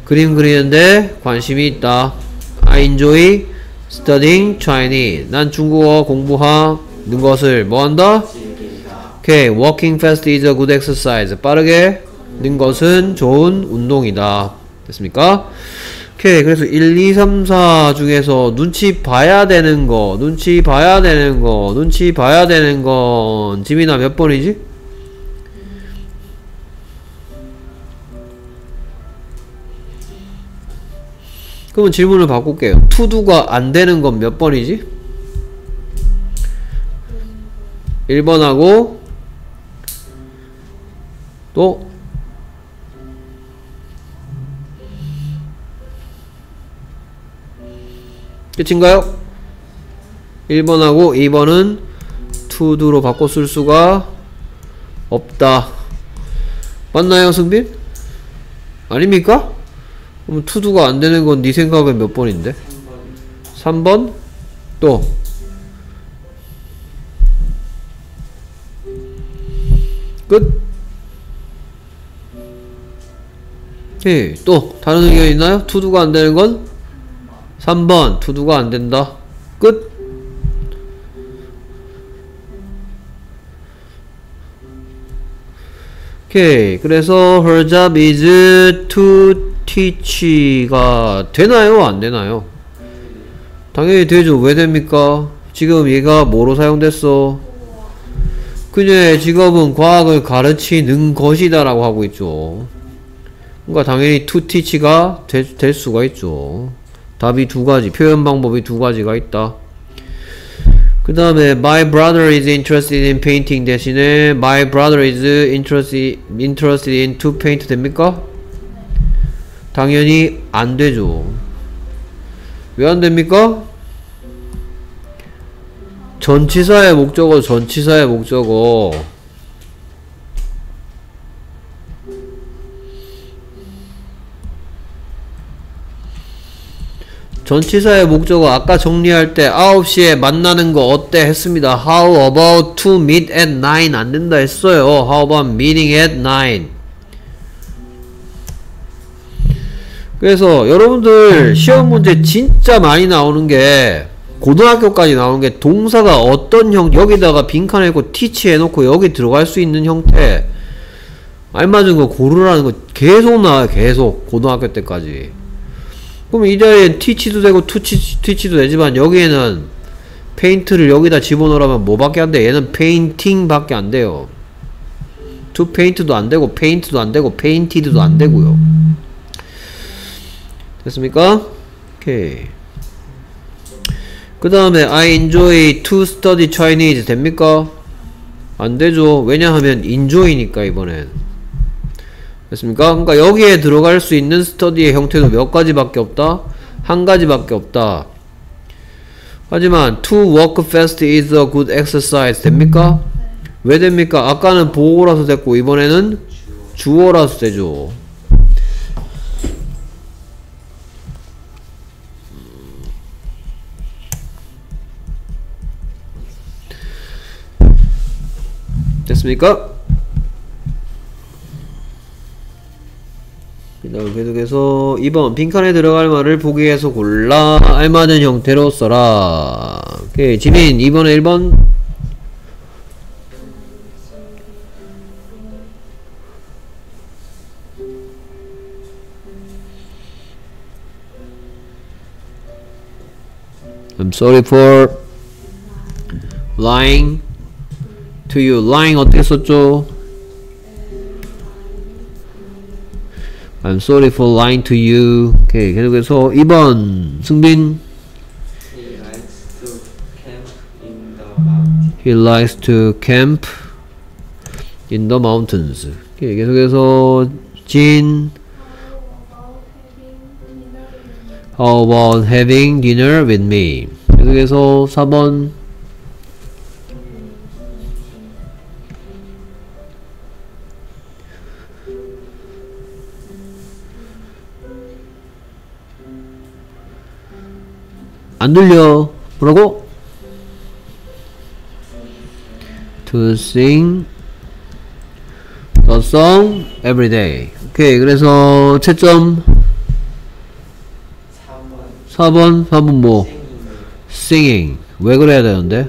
그림 그리는데 관심이 있다. I enjoy studying Chinese. 난 중국어 공부하는 것을 뭐한다? 오케이, walking fast is a good exercise. 빠르게 는 것은 좋은 운동이다. 됐습니까? 오케이 그래서 1, 2, 3, 4 중에서 눈치 봐야 되는 거 눈치 봐야 되는 거 눈치 봐야 되는 건 지민아 몇 번이지? 그러면 질문을 바꿀게요 투두가 안 되는 건 몇 번이지? 1번하고 또 끝인가요? 1번하고 2번은 투두로 바꿔 쓸 수가 없다. 맞나요, 승빈? 아닙니까? 그럼 투두가 안 되는 건 네 생각은 몇 번인데? 3번? 또 끝? 예, 또 다른 의견 있나요? 투두가 안 되는 건 3번 투두가 안 된다. 끝. 오케이. 그래서 her job is to teach가 되나요? 안 되나요? 당연히 되죠. 왜 됩니까? 지금 얘가 뭐로 사용됐어? 그녀의 직업은 과학을 가르치는 것이다 라고 하고 있죠. 그러니까 당연히 to teach가 되, 될 수가 있죠. 답이 두 가지, 표현 방법이 두 가지가 있다. 그 다음에 my brother is interested in painting 대신에 my brother is interested, interested in to paint 됩니까? 당연히 안 되죠. 왜 안 됩니까? 전치사의 목적어, 전치사의 목적어. 전치사의 목적어 아까 정리할 때 9시에 만나는 거 어때 했습니다. How about to meet at 9 안 된다 했어요. How about meeting at 9 그래서 여러분들 시험 문제 진짜 많이 나오는 게 고등학교까지 나오는 게 동사가 어떤 형 여기다가 빈칸에 있고 teach 해놓고 여기 들어갈 수 있는 형태. 알맞은 거 고르라는 거 계속 나와요 계속. 고등학교 때까지 그럼 이 자리엔 teach도 되고 투치, teach도 되지만 여기에는 페인트를 여기다 집어넣으라면 뭐밖에 안 돼? 얘는 painting 밖에 안 돼요 to paint도 안 되고 paint도 안 되고 painted도 안 되고요 됐습니까? 오케이 그 다음에 I enjoy to study Chinese 됩니까? 안 되죠. 왜냐하면 enjoy니까 이번엔 됐습니까? 그러니까 여기에 들어갈 수 있는 study의 형태도 몇 가지밖에 없다? 한 가지밖에 없다. 하지만 to work fast is a good exercise 됩니까? 왜 됩니까? 아까는 보고라서 됐고 이번에는 주어라서 되죠. 됐습니까? 그 다음 계속해서 2번 빈칸에 들어갈 말을 보기에서 골라 알맞은 형태로 써라. 오케이 지민 2번에 1번. I'm sorry for lying to you. Lying 어떻게 썼죠? I'm sorry for lying to you. 오케이 계속해서 2번 승빈 He likes to camp in the mountain. He likes to camp in the mountains. 오케이 계속해서 진 How about having dinner with me? 계속해서 4번 안 들려. 뭐라고? To sing the song every day. 오케이. 그래서 채점 4번 4번, 4번 뭐? singing. 왜 그래야 되는데?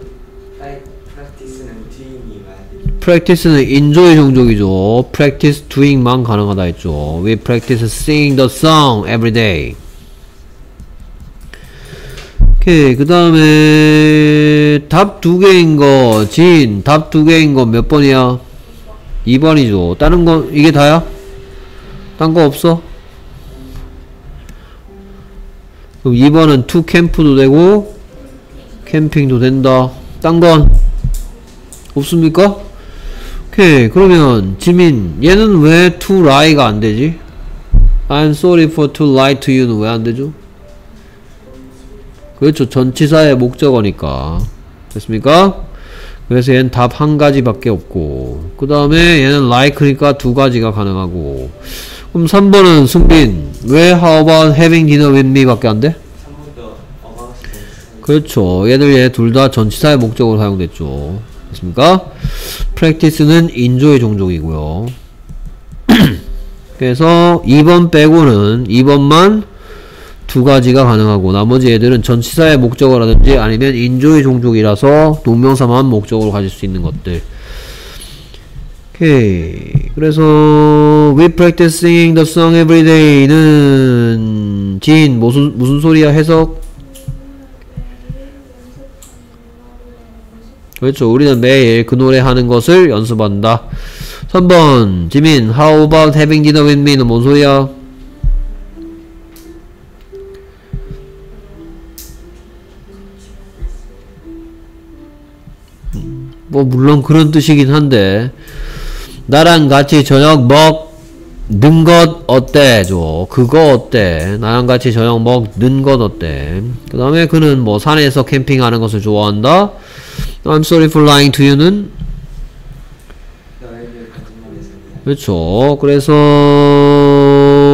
Practice는 enjoy 종족이죠. practice doing만 가능하다 했죠. We practice singing the song every day. 오케이. 그 다음에 답 두 개인 거, 진. 답 두 개인 거 몇 번이야? 2번이죠. 다른 거, 이게 다야? 딴 거 없어? 그럼 2번은 to 캠프도 되고 캠핑도 된다. 딴 건 없습니까? 오케이 그러면 지민 얘는 왜 to lie가 안 되지? I'm sorry for to lie to you는 왜 안 되죠? 그렇죠. 전치사의 목적어니까. 됐습니까? 그래서 얘는 답 한 가지밖에 없고. 그 다음에 얘는 like니까 두 가지가 가능하고. 그럼 3번은 승빈 왜 how about having dinner with me 밖에 안 돼? 3번도 어바웃이 그렇죠. 얘들 얘 둘 다 전치사의 목적으로 사용됐죠. 됐습니까? practice는 인조의 종족이고요. 그래서 2번 빼고는 2번만 두 가지가 가능하고 나머지 애들은 전치사의 목적어라든지 아니면 인조의 종족이라서 동명사만 목적으로 가질 수 있는 것들. 오케이. 그래서 we practice singing the song every day는 진 무슨 무슨 소리야 해석? 그렇죠. 우리는 매일 그 노래 하는 것을 연습한다. 3번 지민 how about having dinner with me는 뭔 소리야 뭐 물론 그런 뜻이긴 한데 나랑 같이 저녁 먹는 것 어때? 죠 그거 어때? 나랑 같이 저녁 먹는 것 어때? 그 다음에 그는 뭐 산에서 캠핑하는 것을 좋아한다. I'm sorry for lying to you는. 그렇죠. 그래서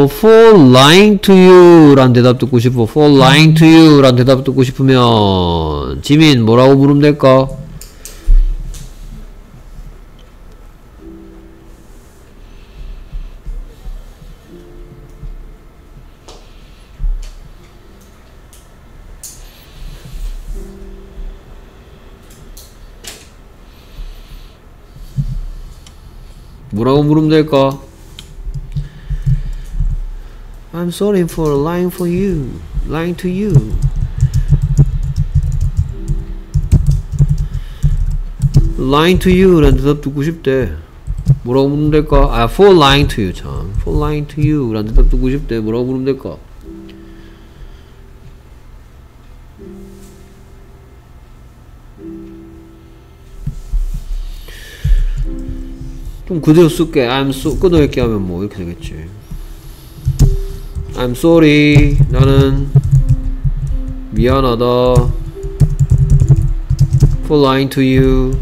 for lying to you란 대답 듣고 싶어. for lying to you란 대답 듣고 싶으면 지민 뭐라고 물으면 될까? 뭐라고 물으면 될까? I'm sorry for lying for you, lying to you. lying to you라는 대답 듣고 싶대. 뭐라고 물으면 될까? 아, for lying to you 참. for lying to you라는 대답 듣고 싶대. 뭐라고 물으면 될까? 좀 그대로 쓸게. I'm so 끊어읽기 하면 뭐 이렇게 되겠지. I'm sorry. 나는 미안하다. For lying to you.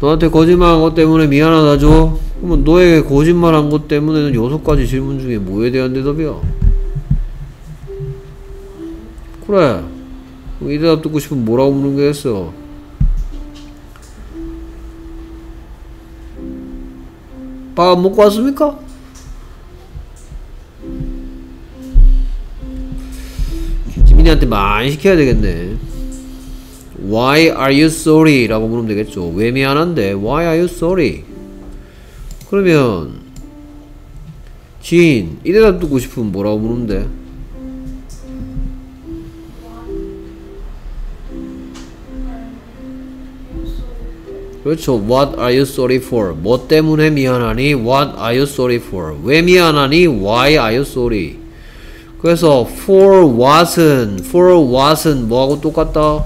너한테 거짓말한 것 때문에 미안하다죠? 그러면 너에게 거짓말한 것 때문에는 여섯 가지 질문 중에 뭐에 대한 대답이야? 그래. 이 대답 듣고 싶으면 뭐라고 묻는 거겠어? 밥 먹고 왔습니까? 지민이한테 많이 시켜야 되겠네. Why are you sorry? 라고 물으면 되겠죠. 왜 미안한데? Why are you sorry? 그러면 진, 이 대답 듣고 싶으면 뭐라고 물으면 돼? 그렇죠. What are you sorry for? 뭐 때문에 미안하니? What are you sorry for? 왜 미안하니? Why are you sorry? 그래서 for what은 for what은 뭐하고 똑같다?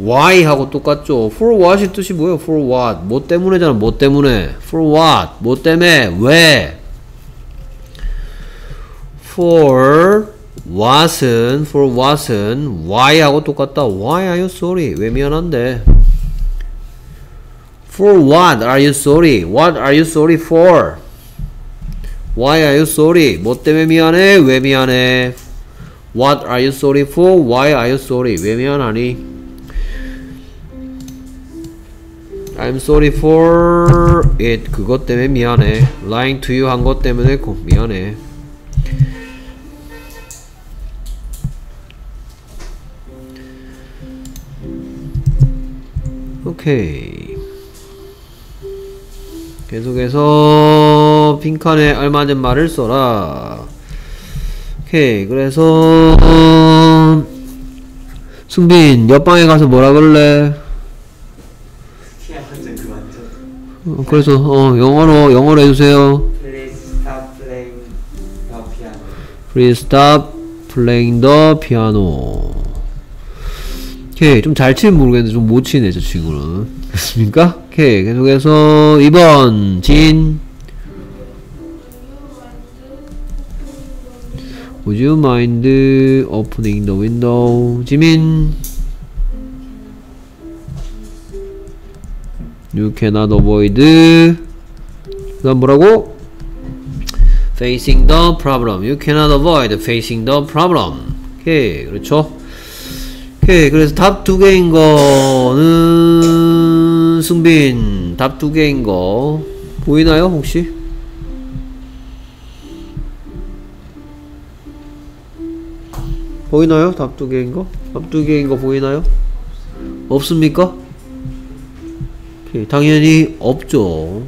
why 하고 똑같죠. for what이 뜻이 뭐예요? for what 뭐 때문에잖아. 뭐 때문에? for what 뭐 때문에? 왜? for what은 for what은 why 하고 똑같다. why are you sorry? 왜 미안한데? For what are you sorry? What are you sorry for? Why are you sorry? 뭐 때문에 미안해? 왜 미안해? What are you sorry for? Why are you sorry? 왜 미안하니? I'm sorry for it. 그것 때문에 미안해. Lying to you 한 것 때문에 고, 미안해. 오케이. 계속해서 빈칸에 알맞은 말을 써라. 오케이. 그래서 승빈 옆방에 가서 뭐라 그럴래? 어, 그래서 어 영어로 영어로 해주세요. Please stop playing the piano. 오케이 좀 잘 치면 모르겠는데 좀 못 치네 저 친구는 됐습니까? 오케이 계속해서 2번 진 Would you mind opening the window? 지민 You cannot avoid 그 다음 뭐라고? Facing the problem You cannot avoid facing the problem 오케이 그렇죠 오케이 그래서 답 두 개인 거는 승빈 답 두 개인 거 보이나요 혹시? 보이나요? 답 두 개인 거? 답 두 개인 거 보이나요? 없습니까? 오케이, 당연히 없죠.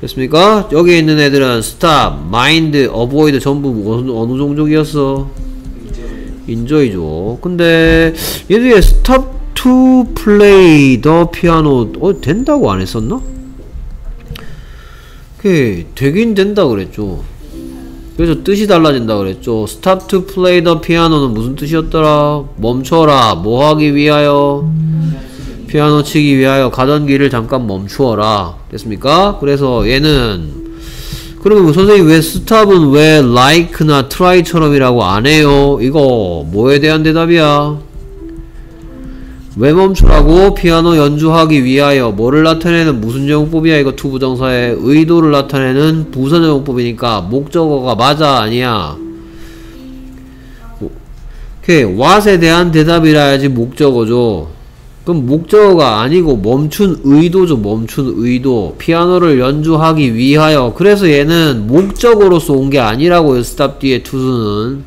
됐습니까? 여기 있는 애들은 stop, mind, avoid 전부 어느, 어느 종족이었어? 인조이죠. 근데 얘들이 stop to play the piano 어 된다고 안 했었나? 오케이 되긴 된다 그랬죠. 그래서 뜻이 달라진다 그랬죠. Stop to play the piano는 무슨 뜻이었더라? 멈춰라. 뭐 하기 위하여? 피아노 치기 위하여 가던 길을 잠깐 멈추어라. 됐습니까? 그래서 얘는 그러면 뭐 선생님 왜 stop은 왜 like나 try처럼이라고 안 해요? 이거 뭐에 대한 대답이야? 왜 멈추라고? 피아노 연주하기 위하여 뭐를 나타내는 무슨적 용법이야? 이거 to부정사의 의도를 나타내는 부사적 용법이니까 목적어가 맞아 아니야? 오케이. what에 대한 대답이라 해야지 목적어죠. 그럼 목적어가 아니고 멈춘 의도죠. 멈춘 의도. 피아노를 연주하기 위하여. 그래서 얘는 목적어로서 온 게 아니라고요. stop 뒤에 to do는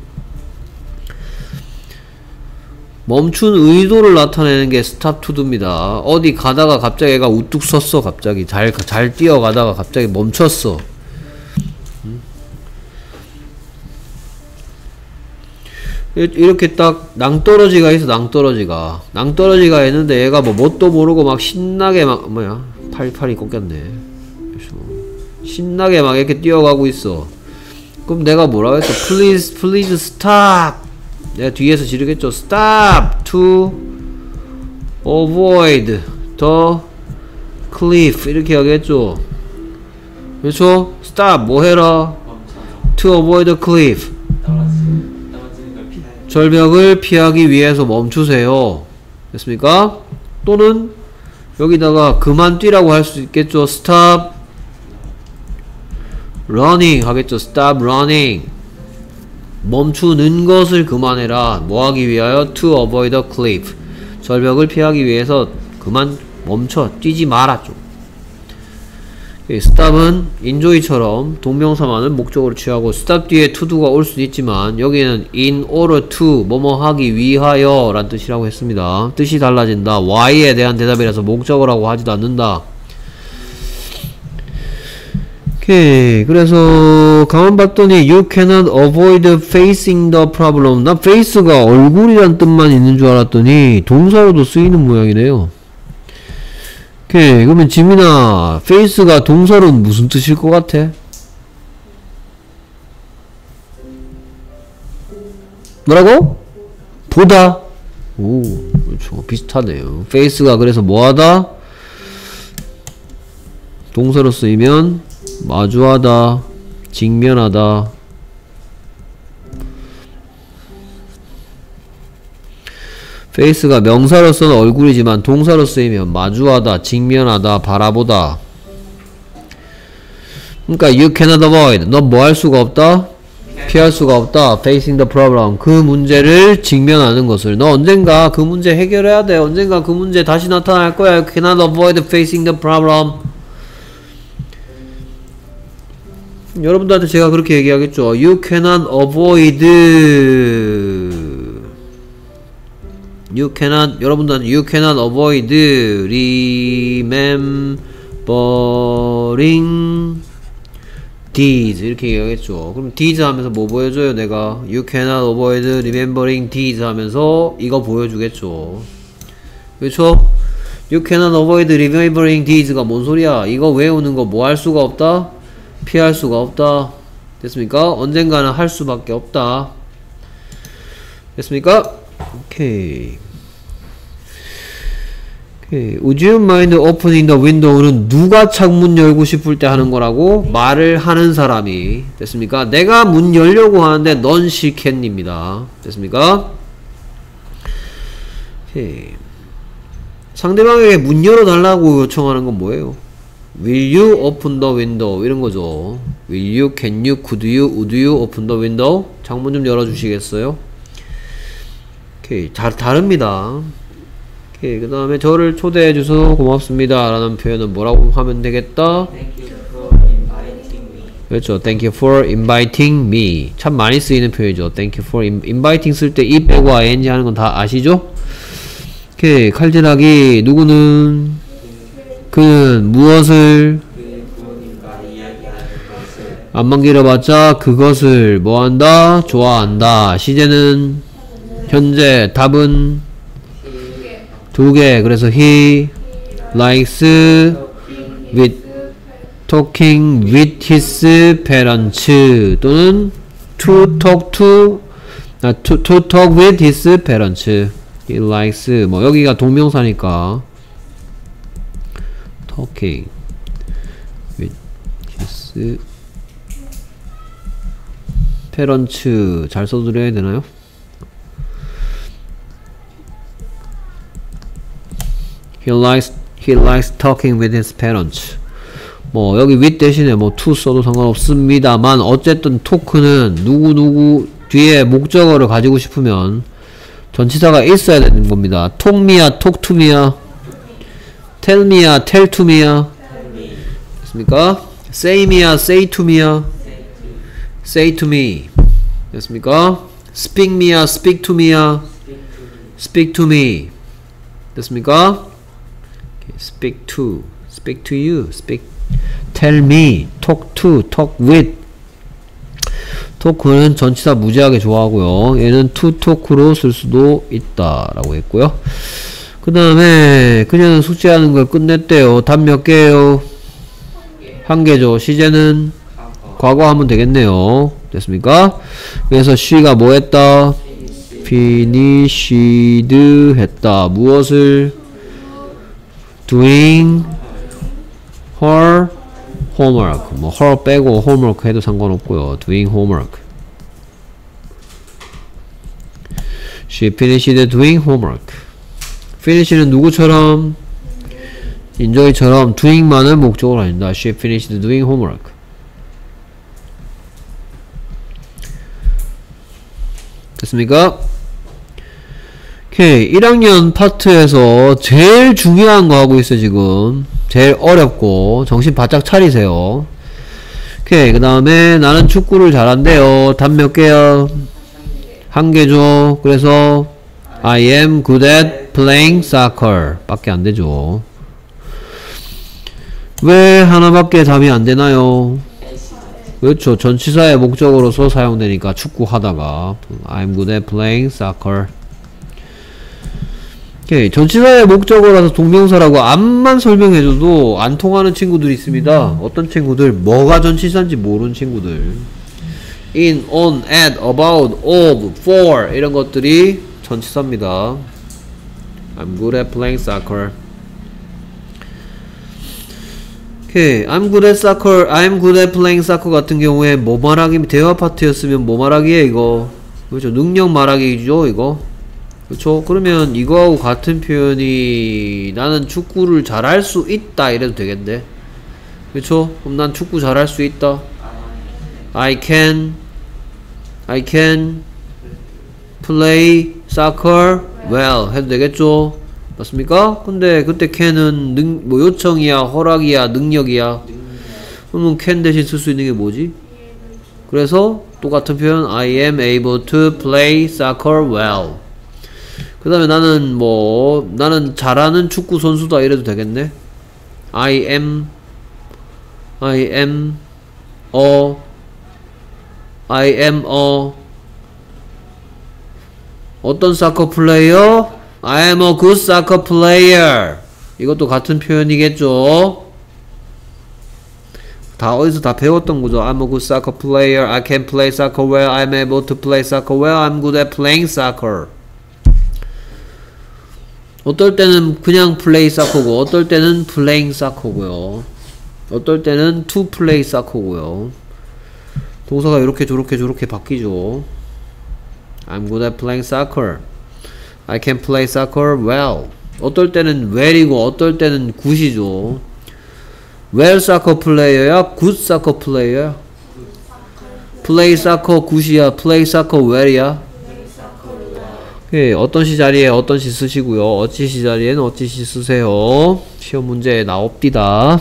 멈춘 의도를 나타내는 게 스탑 투두입니다. 어디 가다가 갑자기 얘가 우뚝 섰어. 갑자기 잘, 잘 뛰어가다가 갑자기 멈췄어. 음? 이- 이렇게 딱 낭떠러지가 있어 낭떠러지가 낭떠러지가 있는데 얘가 뭐 뭣도 모르고 막 신나게 막 뭐야 팔 팔이 꺾였네 신나게 막 이렇게 뛰어가고 있어 그럼 내가 뭐라고 했어 please stop 내가 뒤에서 지르겠죠. Stop to avoid the cliff 이렇게 하겠죠. 그렇죠? Stop 뭐 해라? To avoid the cliff. 절벽을 피하기 위해서 멈추세요. 됐습니까? 또는 여기다가 그만 뛰라고 할 수 있겠죠. Stop running 하겠죠. Stop running 멈추는 것을 그만해라. 뭐 하기 위하여? To avoid the cliff. 절벽을 피하기 위해서 그만 멈춰. 뛰지 마라. 좀. 이 stop은 enjoy처럼 동명사만을 목적으로 취하고 stop 뒤에 to도가 올 수도 있지만 여기는 in order to 뭐뭐 하기 위하여 란 뜻이라고 했습니다. 뜻이 달라진다. why에 대한 대답이라서 목적어라고 하지도 않는다. 오케이 그래서 가만 봤더니 you cannot avoid facing the problem 나 face가 얼굴이란 뜻만 있는 줄 알았더니 동사로도 쓰이는 모양이네요 오케이 그러면 지민아 face가 동사로는 무슨 뜻일 것 같아? 뭐라고? 보다 오 그렇죠 비슷하네요 face가 그래서 뭐하다? 동사로 쓰이면 마주하다, 직면하다. 페이스가 명사로서는 얼굴이지만 동사로 쓰이면 마주하다, 직면하다, 바라보다. 그러니까 you cannot avoid. 넌 뭐 할 수가 없다? 피할 수가 없다. facing the problem. 그 문제를 직면하는 것을. 너 언젠가 그 문제 해결해야 돼. 언젠가 그 문제 다시 나타날 거야. You cannot avoid facing the problem. 여러분들한테 제가 그렇게 얘기하겠죠. You cannot avoid. You cannot 여러분들한테 you cannot avoid remembering these 이렇게 얘기하겠죠. 그럼 these 하면서 뭐 보여줘요? 내가 you cannot avoid remembering these 하면서 이거 보여주겠죠. 그렇죠? You cannot avoid remembering these가 뭔 소리야? 이거 외우는 거 뭐 할 수가 없다? 피할 수가 없다. 됐습니까? 언젠가는 할 수밖에 없다. 됐습니까? 오케이. 오케이. Would you mind opening the window는 누가 창문 열고 싶을 때 하는 거라고? 말을 하는 사람이. 됐습니까? 내가 문 열려고 하는데 넌 싫겠입니다. 됐습니까? 오케이. 상대방에게 문 열어달라고 요청하는 건 뭐예요? Will you open the window? 이런 거죠. Will you, can you, could you, would you open the window? 창문 좀 열어주시겠어요? 오케이. 잘, 다릅니다. 오케이. 그 다음에 저를 초대해줘서 고맙습니다. 라는 표현은 뭐라고 하면 되겠다? Thank you for inviting me. 그렇죠. Thank you for inviting me. 참 많이 쓰이는 표현이죠. Thank you for in, inviting 쓸 때 이 빼고 ing 하는 건 다 아시죠? 오케이. 칼질하기. 누구는? 무엇을 그 것을 안만 길어봤자 그것을 뭐한다? 좋아한다. 시제는 현재 답은 두 개. 그래서 he likes with talking with his parents 또는 to talk to 아, to, to talk with his parents. he likes 뭐 여기가 동명사니까 with his 페런츠 잘 써드려야 되나요? He likes he likes talking with his parents. 뭐 여기 with 대신에 뭐 to 써도 상관없습니다만 어쨌든 토크는 누구 누구 뒤에 목적어를 가지고 싶으면 전치사가 있어야 되는 겁니다. to me야 tell me야 tell to me야 됐습니까? say me야 say to me야 say to me 됐습니까? speak me야 speak to me야 speak to me 됐습니까? Speak to speak to you speak tell me talk to talk with 토크는 전치사 무지하게 좋아하고요 얘는 to talk로 쓸 수도 있다 라고 했고요 그 다음에 그녀는 숙제하는 걸 끝냈대요 답 몇 개예요? 한 개죠 시제는 과거 하면 되겠네요. 됐습니까? 그래서 she가 뭐 했다? finished 했다. 무엇을? doing her homework. 뭐 her 빼고 homework 해도 상관없고요. doing homework. she finished doing homework. Finish는 누구처럼? enjoy처럼 doing만을 목적으로 한다. she finished doing homework. 됐습니까? 오케이 1학년 파트에서 제일 중요한 거 하고 있어 지금 제일 어렵고 정신 바짝 차리세요 오케이 그 다음에 나는 축구를 잘한대요 답몇 개야? 한 개죠 그래서 I am good at playing soccer 밖에 안 되죠 왜 하나밖에 답이 안 되나요? 그렇죠. 전치사의 목적으로서 사용되니까 축구 하다가 I'm good at playing soccer. 오케이. 전치사의 목적어라서 동명사라고 앞만 설명해줘도 안 통하는 친구들이 있습니다. 어떤 친구들? 뭐가 전치사인지 모르는 친구들. in, on, at, about, of, for 이런 것들이 전치사입니다. I'm good at playing soccer. 오케이. I'm good at soccer. I'm good at playing soccer 같은 경우에 뭐 말하기 대화 파트였으면 뭐 말하기에 이거 그렇죠. 능력 말하기죠 이거. 그렇죠. 그러면 이거하고 같은 표현이 나는 축구를 잘할 수 있다 이래도 되겠네. 그렇죠. 그럼 난 축구 잘할 수 있다. I can I can play soccer well 해도 되겠죠. 맞습니까? 근데 그때 can은 능, 뭐 요청이야, 허락이야, 능력이야. 그러면 can 대신 쓸 수 있는 게 뭐지? 그래서 똑같은 표현 I am able to play soccer well. 그 다음에 나는 뭐 나는 잘하는 축구 선수다 이래도 되겠네. I am I am a I am a 어떤 사커 플레이어? I am a good soccer player. 이것도 같은 표현이겠죠? 다 어디서 다 배웠던 거죠. I'm a good soccer player. I can play soccer well. I'm able to play soccer well. I'm good at playing soccer. 어떨 때는 그냥 플레이 사커고 어떨 때는 플레잉 사커고요. 어떨 때는 투 플레이 사커고요. 동사가 이렇게 저렇게 저렇게 바뀌죠. I'm good at playing soccer. I can play soccer well. 어떨 때는 well이고 어떨 때는 good이죠. well soccer player야, good soccer player야. play soccer good이야, play soccer well이야. 예, 어떤 씨 자리에 어떤 씨 쓰시고요. 어찌 씨 자리에는 어찌 씨 쓰세요. 시험 문제에 나옵니다.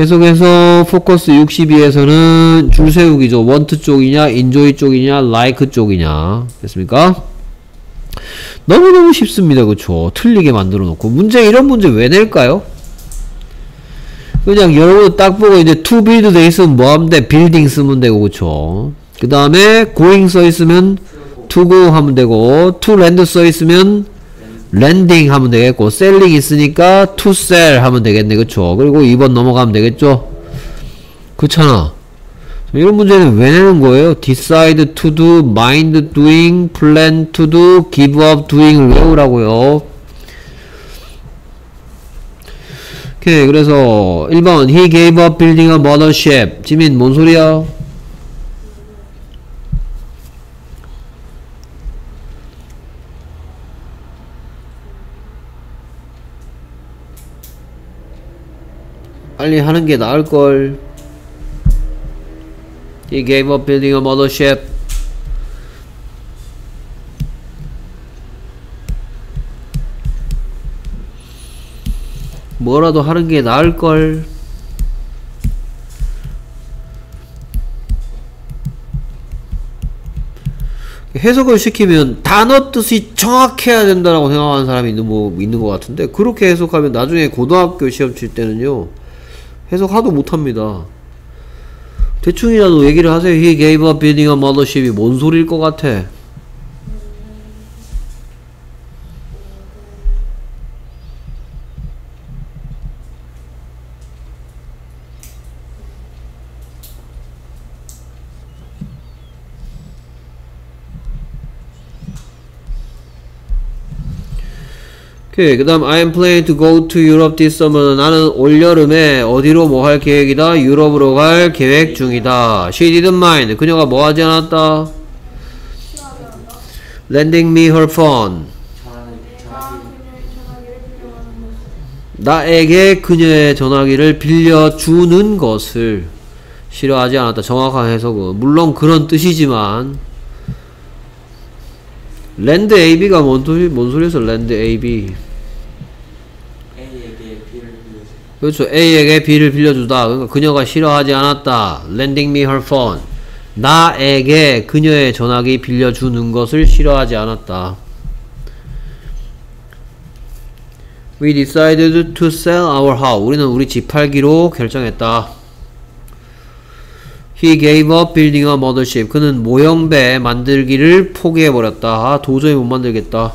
계속해서 포커스 62에서는 줄 세우기죠. want 쪽이냐, enjoy 쪽이냐, like 쪽이냐. 됐습니까? 너무너무 쉽습니다. 그쵸? 틀리게 만들어 놓고. 문제, 이런 문제 왜 낼까요? 그냥 여러분 딱 보고 이제 to build 돼 있으면 뭐 하면 돼? building 쓰면 되고, 그쵸? 그 다음에 going 써 있으면 go 하면 되고, to land 써 있으면 landing 하면 되겠고 selling 있으니까 sell 하면 되겠네 그쵸 그리고 2번 넘어가면 되겠죠 그렇잖아 이런 문제는 왜 내는 거예요 decide to do, mind doing, plan to do, give up doing을 외우라고요 오케이 그래서 1번 he gave up building a mothership 지민 뭔 소리야 빨리 하는 게 나을 걸. He gave a mothership. 뭐라도 하는 게 나을 걸. 해석을 시키면 단어 뜻이 정확해야 된다라고 생각하는 사람이 있는, 뭐, 있는 것 같은데, 그렇게 해석하면 나중에 고등학교 시험 칠 때는요, 해석 하도 못합니다. 대충이라도 얘기를 하세요. He gave up building a mothership이 뭔 소리일 것 같아? 오케이 그 다음 I am planning to go to Europe this summer. 나는 올여름에 어디로 뭐 할 계획이다? 유럽으로 갈 계획 중이다. She didn't mind. 그녀가 뭐 하지 않았다? Lending me her phone. 나에게 그녀의 전화기를 빌려주는 것을 싫어하지 않았다. 정확한 해석은 물론 그런 뜻이지만. 랜드 AB가 뭔 소리, 뭔 소리였어? 랜드 AB A에게 B를 빌려줘. 그렇죠. A에게 B를 빌려주다. 그러니까 그녀가 싫어하지 않았다. Lending me her phone. 나에게 그녀의 전화기 빌려주는 것을 싫어하지 않았다. We decided to sell our house. 우리는 우리 집 팔기로 결정했다. He gave up building a mothership. 그는 모형배 만들기를 포기해버렸다. 아, 도저히 못 만들겠다.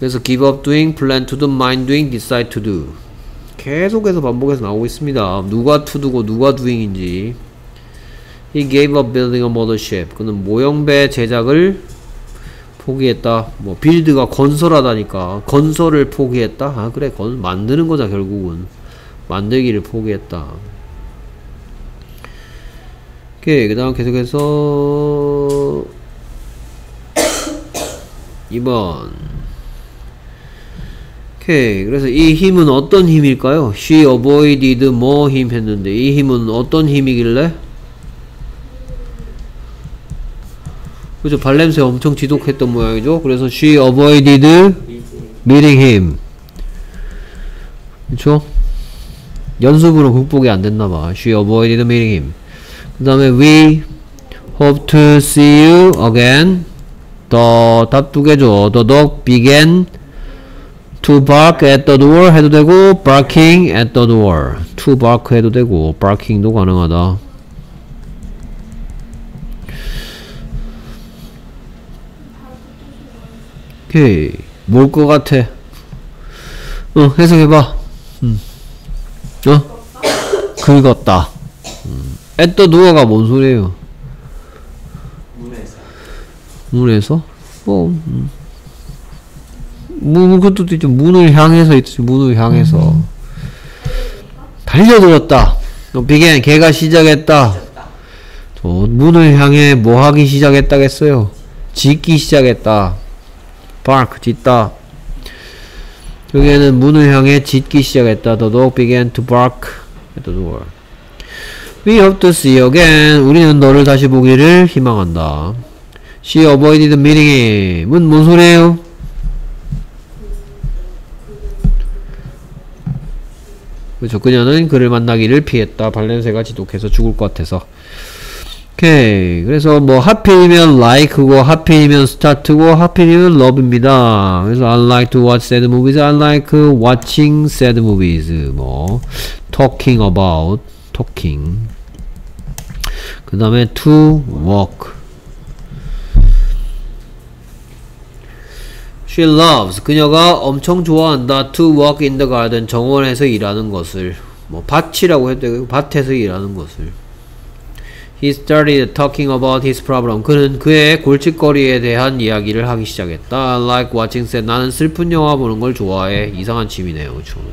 그래서 give up doing, plan to do, mind doing, decide to do. 계속해서 반복해서 나오고 있습니다. 누가 to do고 누가 doing인지. He gave up building a mothership. 그는 모형배 제작을 포기했다. 뭐 빌드가 건설하다니까 건설을 포기했다. 아 그래 건 만드는 거자 결국은. 만들기를 포기했다. 오케이, 그 다음 계속해서 2번 오케이, 그래서 이 힘은 어떤 힘일까요? She avoided more 힘 했는데 이 힘은 어떤 힘이길래? 그죠 발냄새 엄청 지독했던 모양이죠 그래서 she avoided meeting him 그쵸 연습으로 극복이 안 됐나봐. She avoided meeting him. 그 다음에 we hope to see you again. 더 답두 개죠. The dog began to bark at the door 해도 되고 barking at the door. to bark 해도 되고 barking도 가능하다. 오케이. 뭘 것 같아? 어, 해석해봐. 음. 어? 긁었다. 음. 애떠 누워가 뭔 소리예요? 문에서 문에서? 뭐, 음. 문, 그것도 있죠. 문을 향해서 있지. 문을 향해서. 달려들었다. 너 비겐, 걔가 시작했다. 저 문을 향해 뭐 하기 시작했다겠어요? 짖기 시작했다. bark, 짖다. 여기에는 문을 향해 짖기 시작했다. The dog began to bark at the door. We hope to see you again. 우리는 너를 다시 보기를 희망한다. She avoided meeting him. 뭔 소리예요? 그렇죠. 그녀는 그를 만나기를 피했다. 발냄새가 지독해서 죽을 것 같아서. 오케이. 그래서 뭐 하필이면 like고 하필이면 start고 하필이면 love입니다. 그래서 I like to watch sad movies. I like watching sad movies. 뭐 talking about talking. 그 다음에 to walk. She loves. 그녀가 엄청 좋아한다. To work in the garden. 정원에서 일하는 것을. 뭐 밭이라고 해도 되고 밭에서 일하는 것을. He started talking about his problem. 그는 그의 골칫거리에 대한 이야기를 하기 시작했다. I like watching sad. 나는 슬픈 영화 보는 걸 좋아해. 이상한 취미네요. 저는.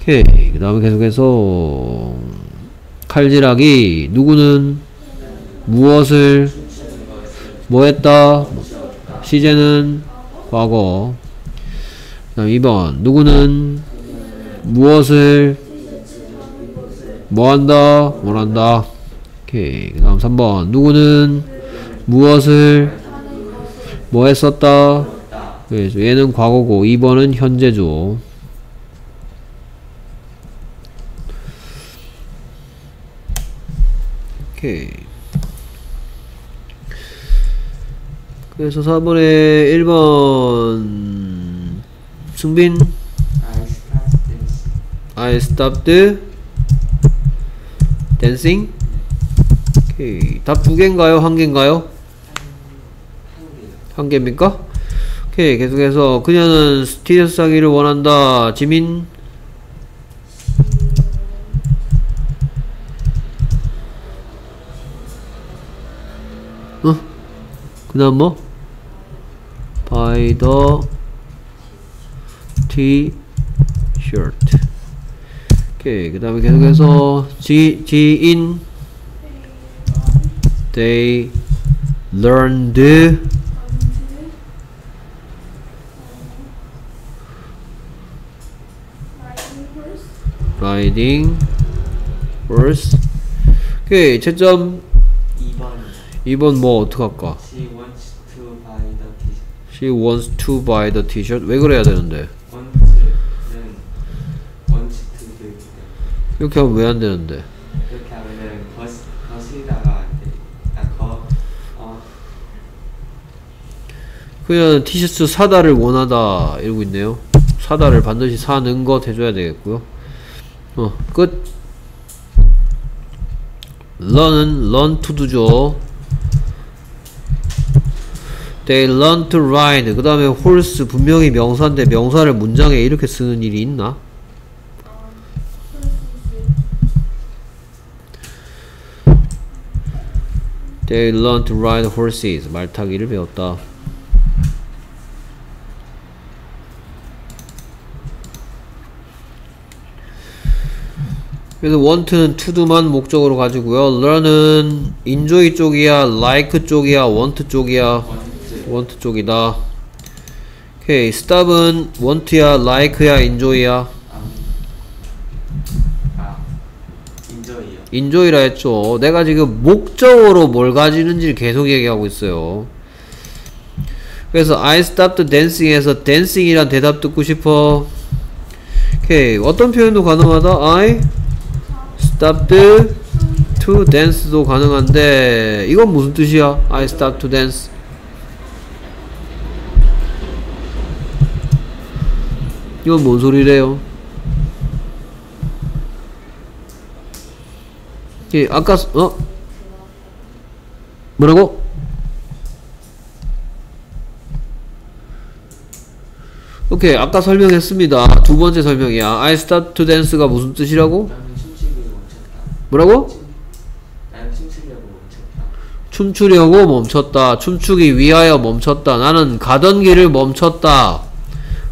오케이. 그 다음에 계속해서 칼질하기. 누구는 무엇을 뭐 했다? 시제는 과거. 그 다음 2번. 누구는 무엇을 뭐 한다? 뭘 한다? 오케이. 그 다음 3번. 누구는 무엇을 뭐 했었다? 그래서 얘는 과거고 2번은 현재죠. 오케이. 그래서 4번에 1번 승빈 I stopped dancing. 오케이. 답 두 개인가요? 한 개인가요? 한 개입니까? 오케이. 계속해서 그녀는 스티레스 하기를 원한다. 지민. 어? 그 다음 뭐? By the t-shirt. 오케이. 그 다음에 계속해서 지, 지인. They learned riding horse. 오케이. 채점 2번 2번 뭐 어떡할까? She wants to buy the t-shirt. She wants to buy the t-shirt. 왜 그래야 되는데? 이렇게 하면 왜 안 되는데? 그렇게 하면은 것 것이다가 안 돼. 아 거 어. 그냥 티셔츠 사다를 원하다 이러고 있네요. 사다를 반드시 사는 것 해줘야 되겠고요. 어, 끝. learn은 learn to do죠. They learn to ride. 그 다음에 horse 분명히 명사인데 명사를 문장에 이렇게 쓰는 일이 있나? They learn to ride horses. 말 타기를 배웠다. 그래서 want는 to도만 목적으로 가지고요. learn은 enjoy 쪽이야, like 쪽이야, want 쪽이야. Want want 쪽이다. 오케이, stop은 want야, like야, enjoy야. 아 enjoy라 했죠. 내가 지금 목적으로 뭘 가지는지를 계속 얘기하고 있어요. 그래서 I stopped dancing에서 dancing이란 대답 듣고 싶어. 오케이, 어떤 표현도 가능하다. I stopped to dance도 가능한데 이건 무슨 뜻이야? I stopped to dance. 이건 뭔 소리래요? 예, 아까 스- 어 뭐라고? 오케이 아까 설명했습니다 두 번째 설명이야 I start to dance가 무슨 뜻이라고? 뭐라고? 춤추려고 멈췄다 춤추기 위하여 멈췄다 나는 가던 길을 멈췄다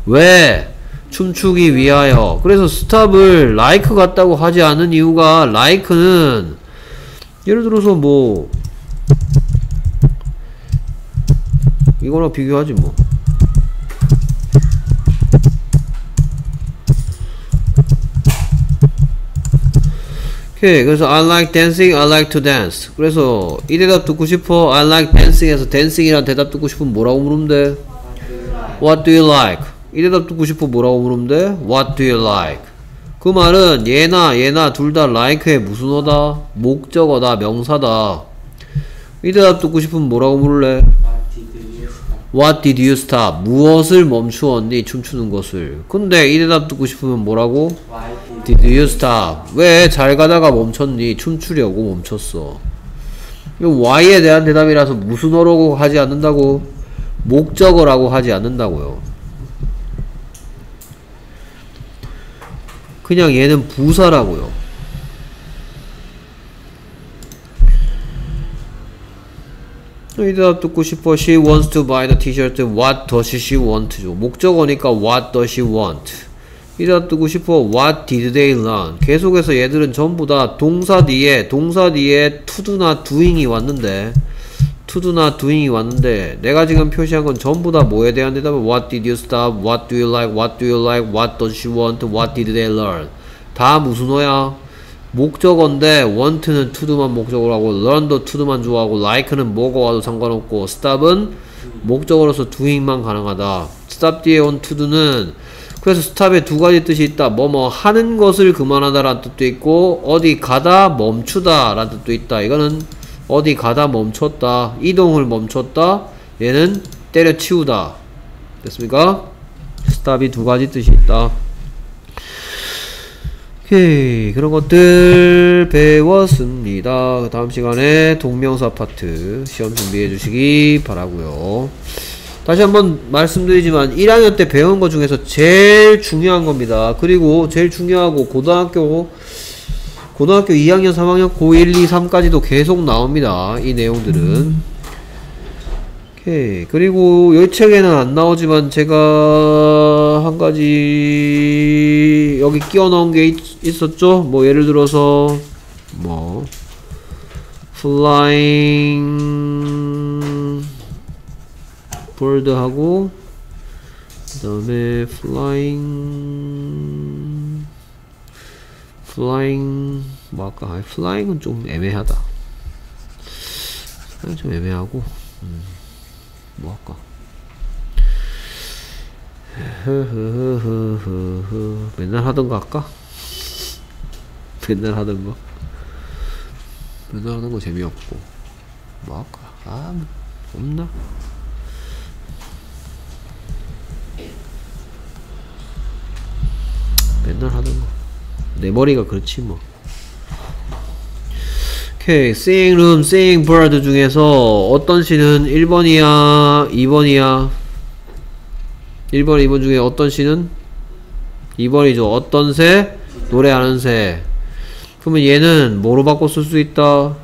왜? 춤추기 위하여 그래서 스탑을 like 같다고 하지 않은 이유가 like는 예를 들어서 뭐 이거랑 비교하지 뭐 오케이 그래서 I like dancing, I like to dance 그래서 이 대답 듣고 싶어 I like dancing에서 dancing이란 대답 듣고 싶으면 뭐라고 물으면 돼? What do you like? 이 대답 듣고 싶어 뭐라고 물으면 돼? What do you like? 그 말은 얘나 얘나 둘 다 like의 무슨 어다? 목적어다 명사다 이 대답 듣고 싶으면 뭐라고 물을래? What did you stop? 무엇을 멈추었니? 춤추는 것을 근데 이 대답 듣고 싶으면 뭐라고? Did you stop? 왜 잘 가다가 멈췄니? 춤추려고 멈췄어. 이 why에 대한 대답이라서 무슨 어라고 하지 않는다고? 목적어라고 하지 않는다고요. 그냥 얘는 부사라고요. 이 대답 듣고 싶어. She wants to buy the t-shirt. What does she want? 죠. 목적어니까 what does she want? 이 대답 듣고 싶어. What did they learn? 계속해서 얘들은 전부 다 동사 뒤에 동사 뒤에 to도나 doing이 왔는데 to도나 doing이 왔는데 내가 지금 표시한 건 전부 다 뭐에 대한 대답은 What did you stop? What do you like? What do you like? What does she want? What did they learn? 다 무슨 어야? 목적어인데 want는 to도만 목적어로 하고 learn도 to도만 좋아하고 like는 뭐가 와도 상관없고 stop은 목적어로서 doing만 가능하다. stop 뒤에 온 to도는 그래서 stop에 두 가지 뜻이 있다. 뭐 뭐 하는 것을 그만하다 라는 뜻도 있고 어디 가다 멈추다 라는 뜻도 있다. 이거는 어디 가다 멈췄다. 이동을 멈췄다. 얘는 때려치우다. 됐습니까? stop이 두 가지 뜻이 있다. 오케이 그런 것들 배웠습니다 그 다음 시간에 동명사 파트 시험 준비해 주시기 바라고요 다시 한번 말씀드리지만 1학년 때 배운 것 중에서 제일 중요한 겁니다 그리고 제일 중요하고 고등학교 고등학교 2학년 3학년 고1 2 3까지도 계속 나옵니다. 이 내용들은. 오케이. 그리고 이 책에는 안 나오지만 제가 한 가지 여기 끼워 넣은 게 있, 있었죠? 뭐 예를 들어서 뭐 flying bird 하고 그 다음에 flying flying 뭐 아니, flying은 좀 애매하다 flying 좀 애매하고 음. 뭐 할까? 맨날 하던 거 할까? 맨날 하던 거 맨날 하던 거 재미없고 뭐 할까? 아 뭐, 없나? 맨날 하던 거 내 머리가 그렇지 뭐. 오케이 seeing room, 중에서 어떤 시는 1번이야 2번이야? 1번 2번 중에 어떤 시는 2번이죠. 어떤 새? 노래하는 새. 그러면 얘는 뭐로 바꿔 쓸 수 있다?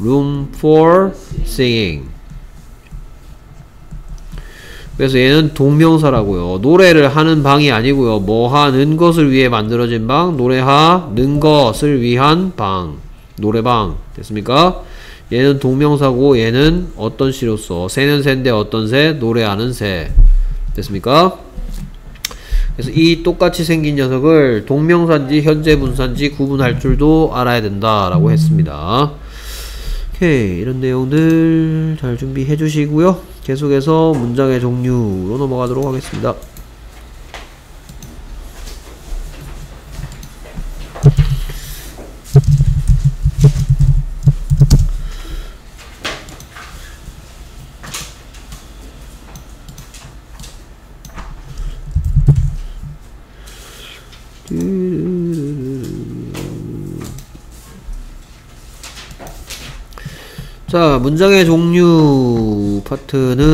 room for singing 그래서 얘는 동명사라고요 노래를 하는 방이 아니고요 뭐 하는 것을 위해 만들어진 방 노래하는 것을 위한 방 노래방 됐습니까? 얘는 동명사고 얘는 어떤 시로서 새는 새인데 어떤 새? 노래하는 새 됐습니까? 그래서 이 똑같이 생긴 녀석을 동명사인지 현재 분사인지 구분할 줄도 알아야 된다라고 했습니다. 오케이 이런 내용들 잘 준비해 주시고요. 계속해서 문장의 종류로 넘어가도록 하겠습니다. 자, 문장의 종류 파트는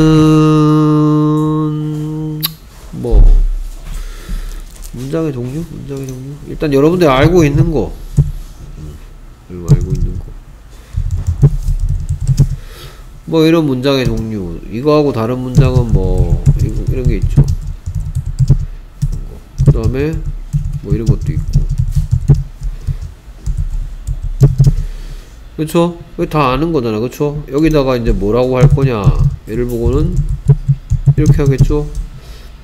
뭐 문장의 종류? 문장의 종류? 일단 여러분들 알고 있는 거. 음, 알고 있는 거. 뭐 이런 문장의 종류. 이거하고 다른 문장은 뭐 이런 게 있죠. 그 다음에 뭐 이런 것도 있고. 그쵸? 다 아는 거잖아. 그쵸? 여기다가 이제 뭐라고 할 거냐. 얘를 보고는 이렇게 하겠죠?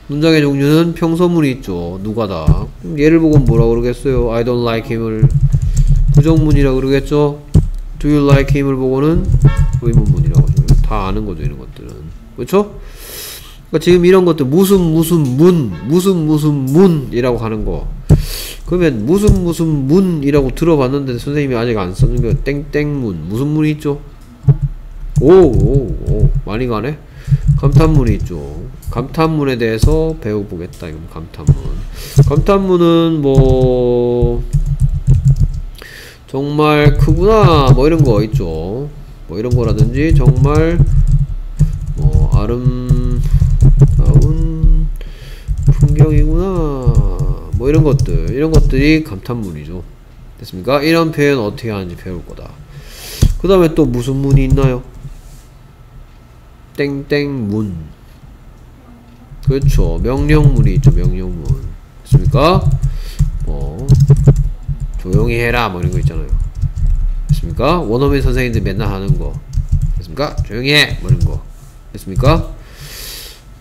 문장의 종류는 평서문이 있죠. 누가다. 얘를 보고 뭐라고 그러겠어요? I don't like him을 부정문이라 고 그러겠죠? Do you like him을 보고는 의문문이라고 하죠. 다 아는 거죠. 이런 것들은. 그쵸? 그러니까 지금 이런 것들 무슨 무슨 문 무슨 무슨 문이라고 하는 거 그러면 무슨 무슨 문이라고 들어봤는데 선생님이 아직 안 써준 게 땡땡문. 무슨 문이 있죠? 오오오. 많이 가네. 감탄문이 있죠. 감탄문에 대해서 배워보겠다 이건 감탄문. 감탄문은 뭐 정말 크구나 뭐 이런 거 있죠. 뭐 이런 거라든지 정말 뭐 아름다운 풍경이구나 뭐 이런 것들 이런 것들이 감탄문이죠 됐습니까? 이런 표현 어떻게 하는지 배울 거다 그 다음에 또 무슨 문이 있나요? 땡땡문 그렇죠 명령문이 있죠 명령문 됐습니까? 뭐 조용히 해라 뭐 이런 거 있잖아요 됐습니까? 원어민 선생님들 맨날 하는 거 됐습니까? 조용히 해 뭐 이런 거 됐습니까?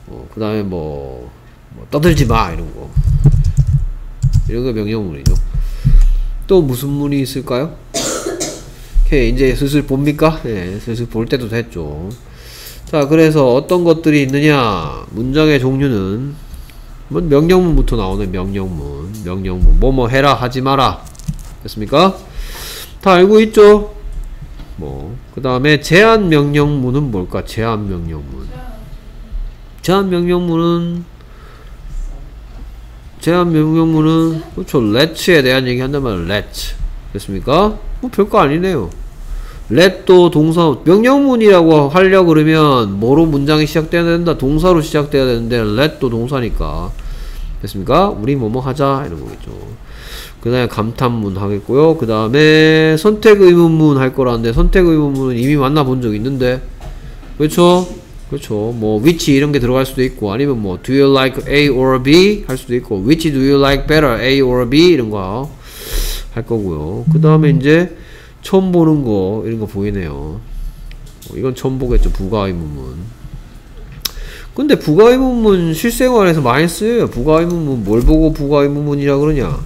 어, 그 다음에 뭐, 뭐 떠들지 마 이런 거 이런 거 명령문이죠. 또 무슨 문이 있을까요? 오케이 이제 슬슬 봅니까? 네, 슬슬 볼 때도 됐죠. 자, 그래서 어떤 것들이 있느냐? 문장의 종류는 뭐 명령문부터 나오는 명령문, 명령문, 뭐뭐 해라, 하지 마라. 됐습니까? 다 알고 있죠? 뭐, 그 다음에 제한 명령문은 뭘까? 제한 명령문. 제한 명령문은 제한 명령문은 그렇죠. let'에 대한 얘기 한다면 let 됐습니까? 뭐 별거 아니네요. let도 동사 명령문이라고 하려 그러면 뭐로 문장이 시작돼야 된다? 동사로 시작돼야 되는데 let도 동사니까 됐습니까? 우리 뭐뭐 하자 이런 거겠죠. 그 다음에 감탄문 하겠고요. 그 다음에 선택 의문문 할 거라는데 선택 의문문은 이미 만나본 적 있는데 그렇죠? 그렇죠. 뭐 which 이런 게 들어갈 수도 있고 아니면 뭐 do you like A or B 할 수도 있고 which do you like better A or B 이런 거 할 거고요. 그 다음에 이제 처음 보는 거 이런 거 보이네요. 어, 이건 처음 보겠죠. 부가의문문. 근데 부가의문문 실생활에서 많이 쓰여요. 부가의문문 뭘 보고 부가의문문이라 그러냐?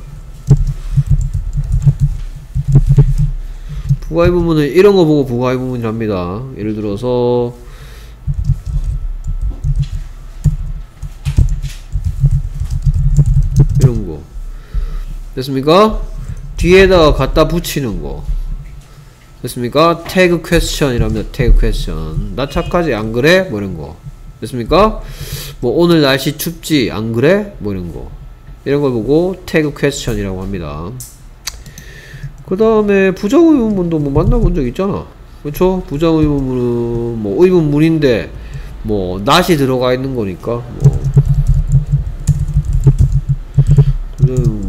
부가의문문은 이런 거 보고 부가의문문이랍니다. 예를 들어서 이런 거 됐습니까? 뒤에다가 갖다 붙이는 거 됐습니까? 태그 퀘스천이랍니다 태그 퀘스천 나 착하지 안 그래? 뭐 이런 거 됐습니까? 뭐 오늘 날씨 춥지 안 그래? 뭐 이런 거 이런 걸 보고 태그 퀘스천이라고 합니다 그 다음에 부정의문문도 뭐 만나본 적 있잖아 그쵸? 부정의문문은 뭐 의문문인데 뭐 낫이 들어가 있는 거니까 뭐 부정의문문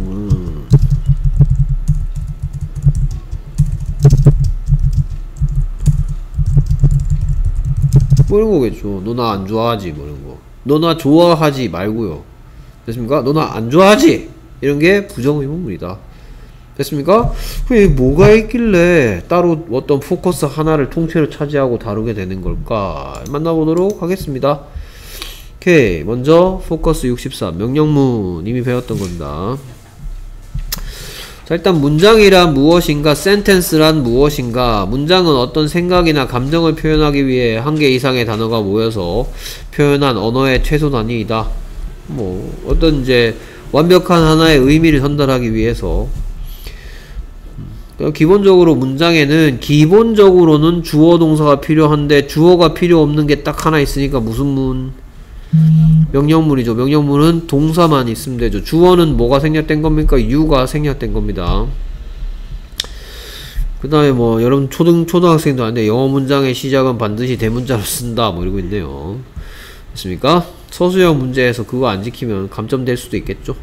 뭐 이런 거겠죠. 너 나 안 좋아하지 뭐 이런 거. 너 나 좋아하지 말고요. 됐습니까? 너 나 안 좋아하지? 이런 게 부정의문문이다. 됐습니까? 그게 뭐가 있길래 따로 어떤 포커스 하나를 통째로 차지하고 다루게 되는 걸까? 만나보도록 하겠습니다. 오케이. 먼저 포커스 64 명령문 이미 배웠던 겁니다. 자, 일단 문장이란 무엇인가, 센텐스란 무엇인가, 문장은 어떤 생각이나 감정을 표현하기 위해 한 개 이상의 단어가 모여서 표현한 언어의 최소 단위이다. 뭐, 어떤 이제 완벽한 하나의 의미를 전달하기 위해서 기본적으로 문장에는 기본적으로는 주어 동사가 필요한데 주어가 필요 없는 게 딱 하나 있으니까 무슨 문? 명령문이죠. 명령문은 동사만 있으면 되죠. 주어는 뭐가 생략된 겁니까? 유가 생략된 겁니다. 그 다음에 뭐 여러분 초등 초등학생도 아닌데 영어 문장의 시작은 반드시 대문자로 쓴다 뭐 이러고 있네요. 됐습니까? 서술형 문제에서 그거 안 지키면 감점될 수도 있겠죠.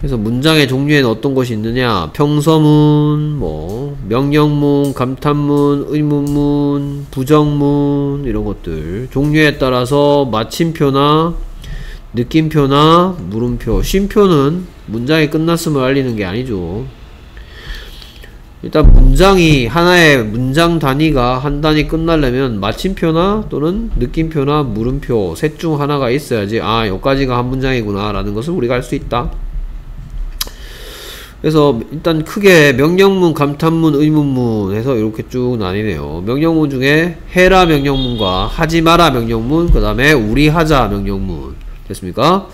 그래서 문장의 종류에는 어떤 것이 있느냐? 평서문 뭐 명령문 감탄문 의문문 부정문 이런 것들. 종류에 따라서 마침표나 느낌표나 물음표. 쉼표는 문장이 끝났음을 알리는 게 아니죠. 일단 문장이 하나의 문장 단위가 한 단위 끝나려면 마침표나 또는 느낌표나 물음표 셋 중 하나가 있어야지 아 여기까지가 한 문장이구나 라는 것을 우리가 알 수 있다 그래서 일단 크게 명령문, 감탄문, 의문문 해서 이렇게 쭉 나뉘네요. 명령문 중에 해라 명령문과 하지 마라 명령문, 그 다음에 우리 하자 명령문. 됐습니까?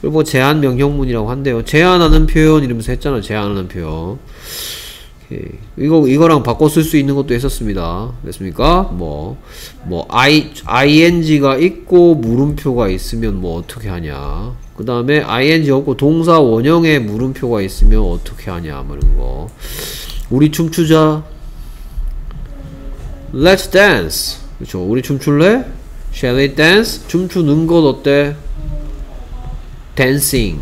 그리고 뭐 제한 명령문이라고 한대요. 제한하는 표현 이러면서 했잖아. 제한하는 표현. 오케이. 이거 이거랑 바꿔 쓸 수 있는 것도 있었습니다. 됐습니까? 뭐뭐 i ing가 있고 물음표가 있으면 뭐 어떻게 하냐? 그 다음에 ing 없고 동사 원형에 물음표가 있으면 어떻게 하냐? 뭐 이런 거. 우리 춤추자. Let's dance. 그렇죠. 우리 춤출래? Shall we dance? 춤추는 것 어때? dancing.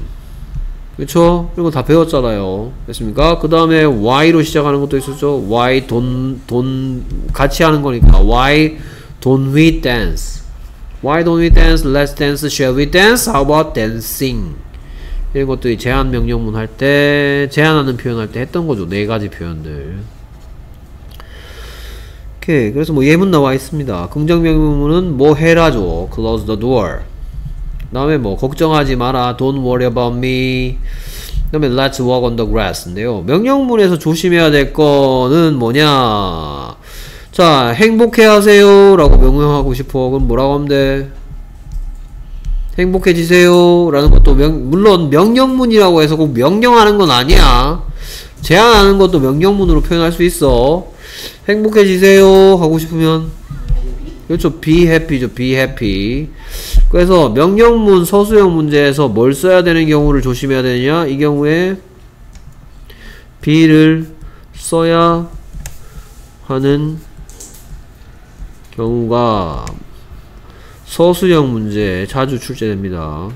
그쵸? 이런 거 다 배웠잖아요. 됐습니까? 그 다음에 Y로 시작하는 것도 있었죠? Why 돈, 돈, 같이 하는 거니까. Why don't we dance? Why don't we dance? Let's dance. Shall we dance? How about dancing? 이런 것들이 제한 명령문 할 때, 제한하는 표현 할 때 했던 거죠. 네 가지 표현들. 오케이. 그래서 뭐 예문 나와 있습니다. 긍정 명령문은 뭐 해라죠. Close the door. 그 다음에 뭐 걱정하지 마라 don't worry about me 그 다음에 let's walk on the grass인데요 명령문에서 조심해야 될 거는 뭐냐 자 행복해 하세요 라고 명령하고 싶어. 그럼 뭐라고 하면 돼? 행복해지세요 라는 것도 명, 물론 명령문이라고 해서 꼭 명령하는 건 아니야. 제안하는 것도 명령문으로 표현할 수 있어. 행복해지세요 하고 싶으면. 그렇죠. be happy죠. be happy. 그래서 명령문 서술형 문제에서 뭘 써야 되는 경우를 조심해야 되느냐? 이 경우에 be를 써야 하는 경우가 서술형 문제에 자주 출제됩니다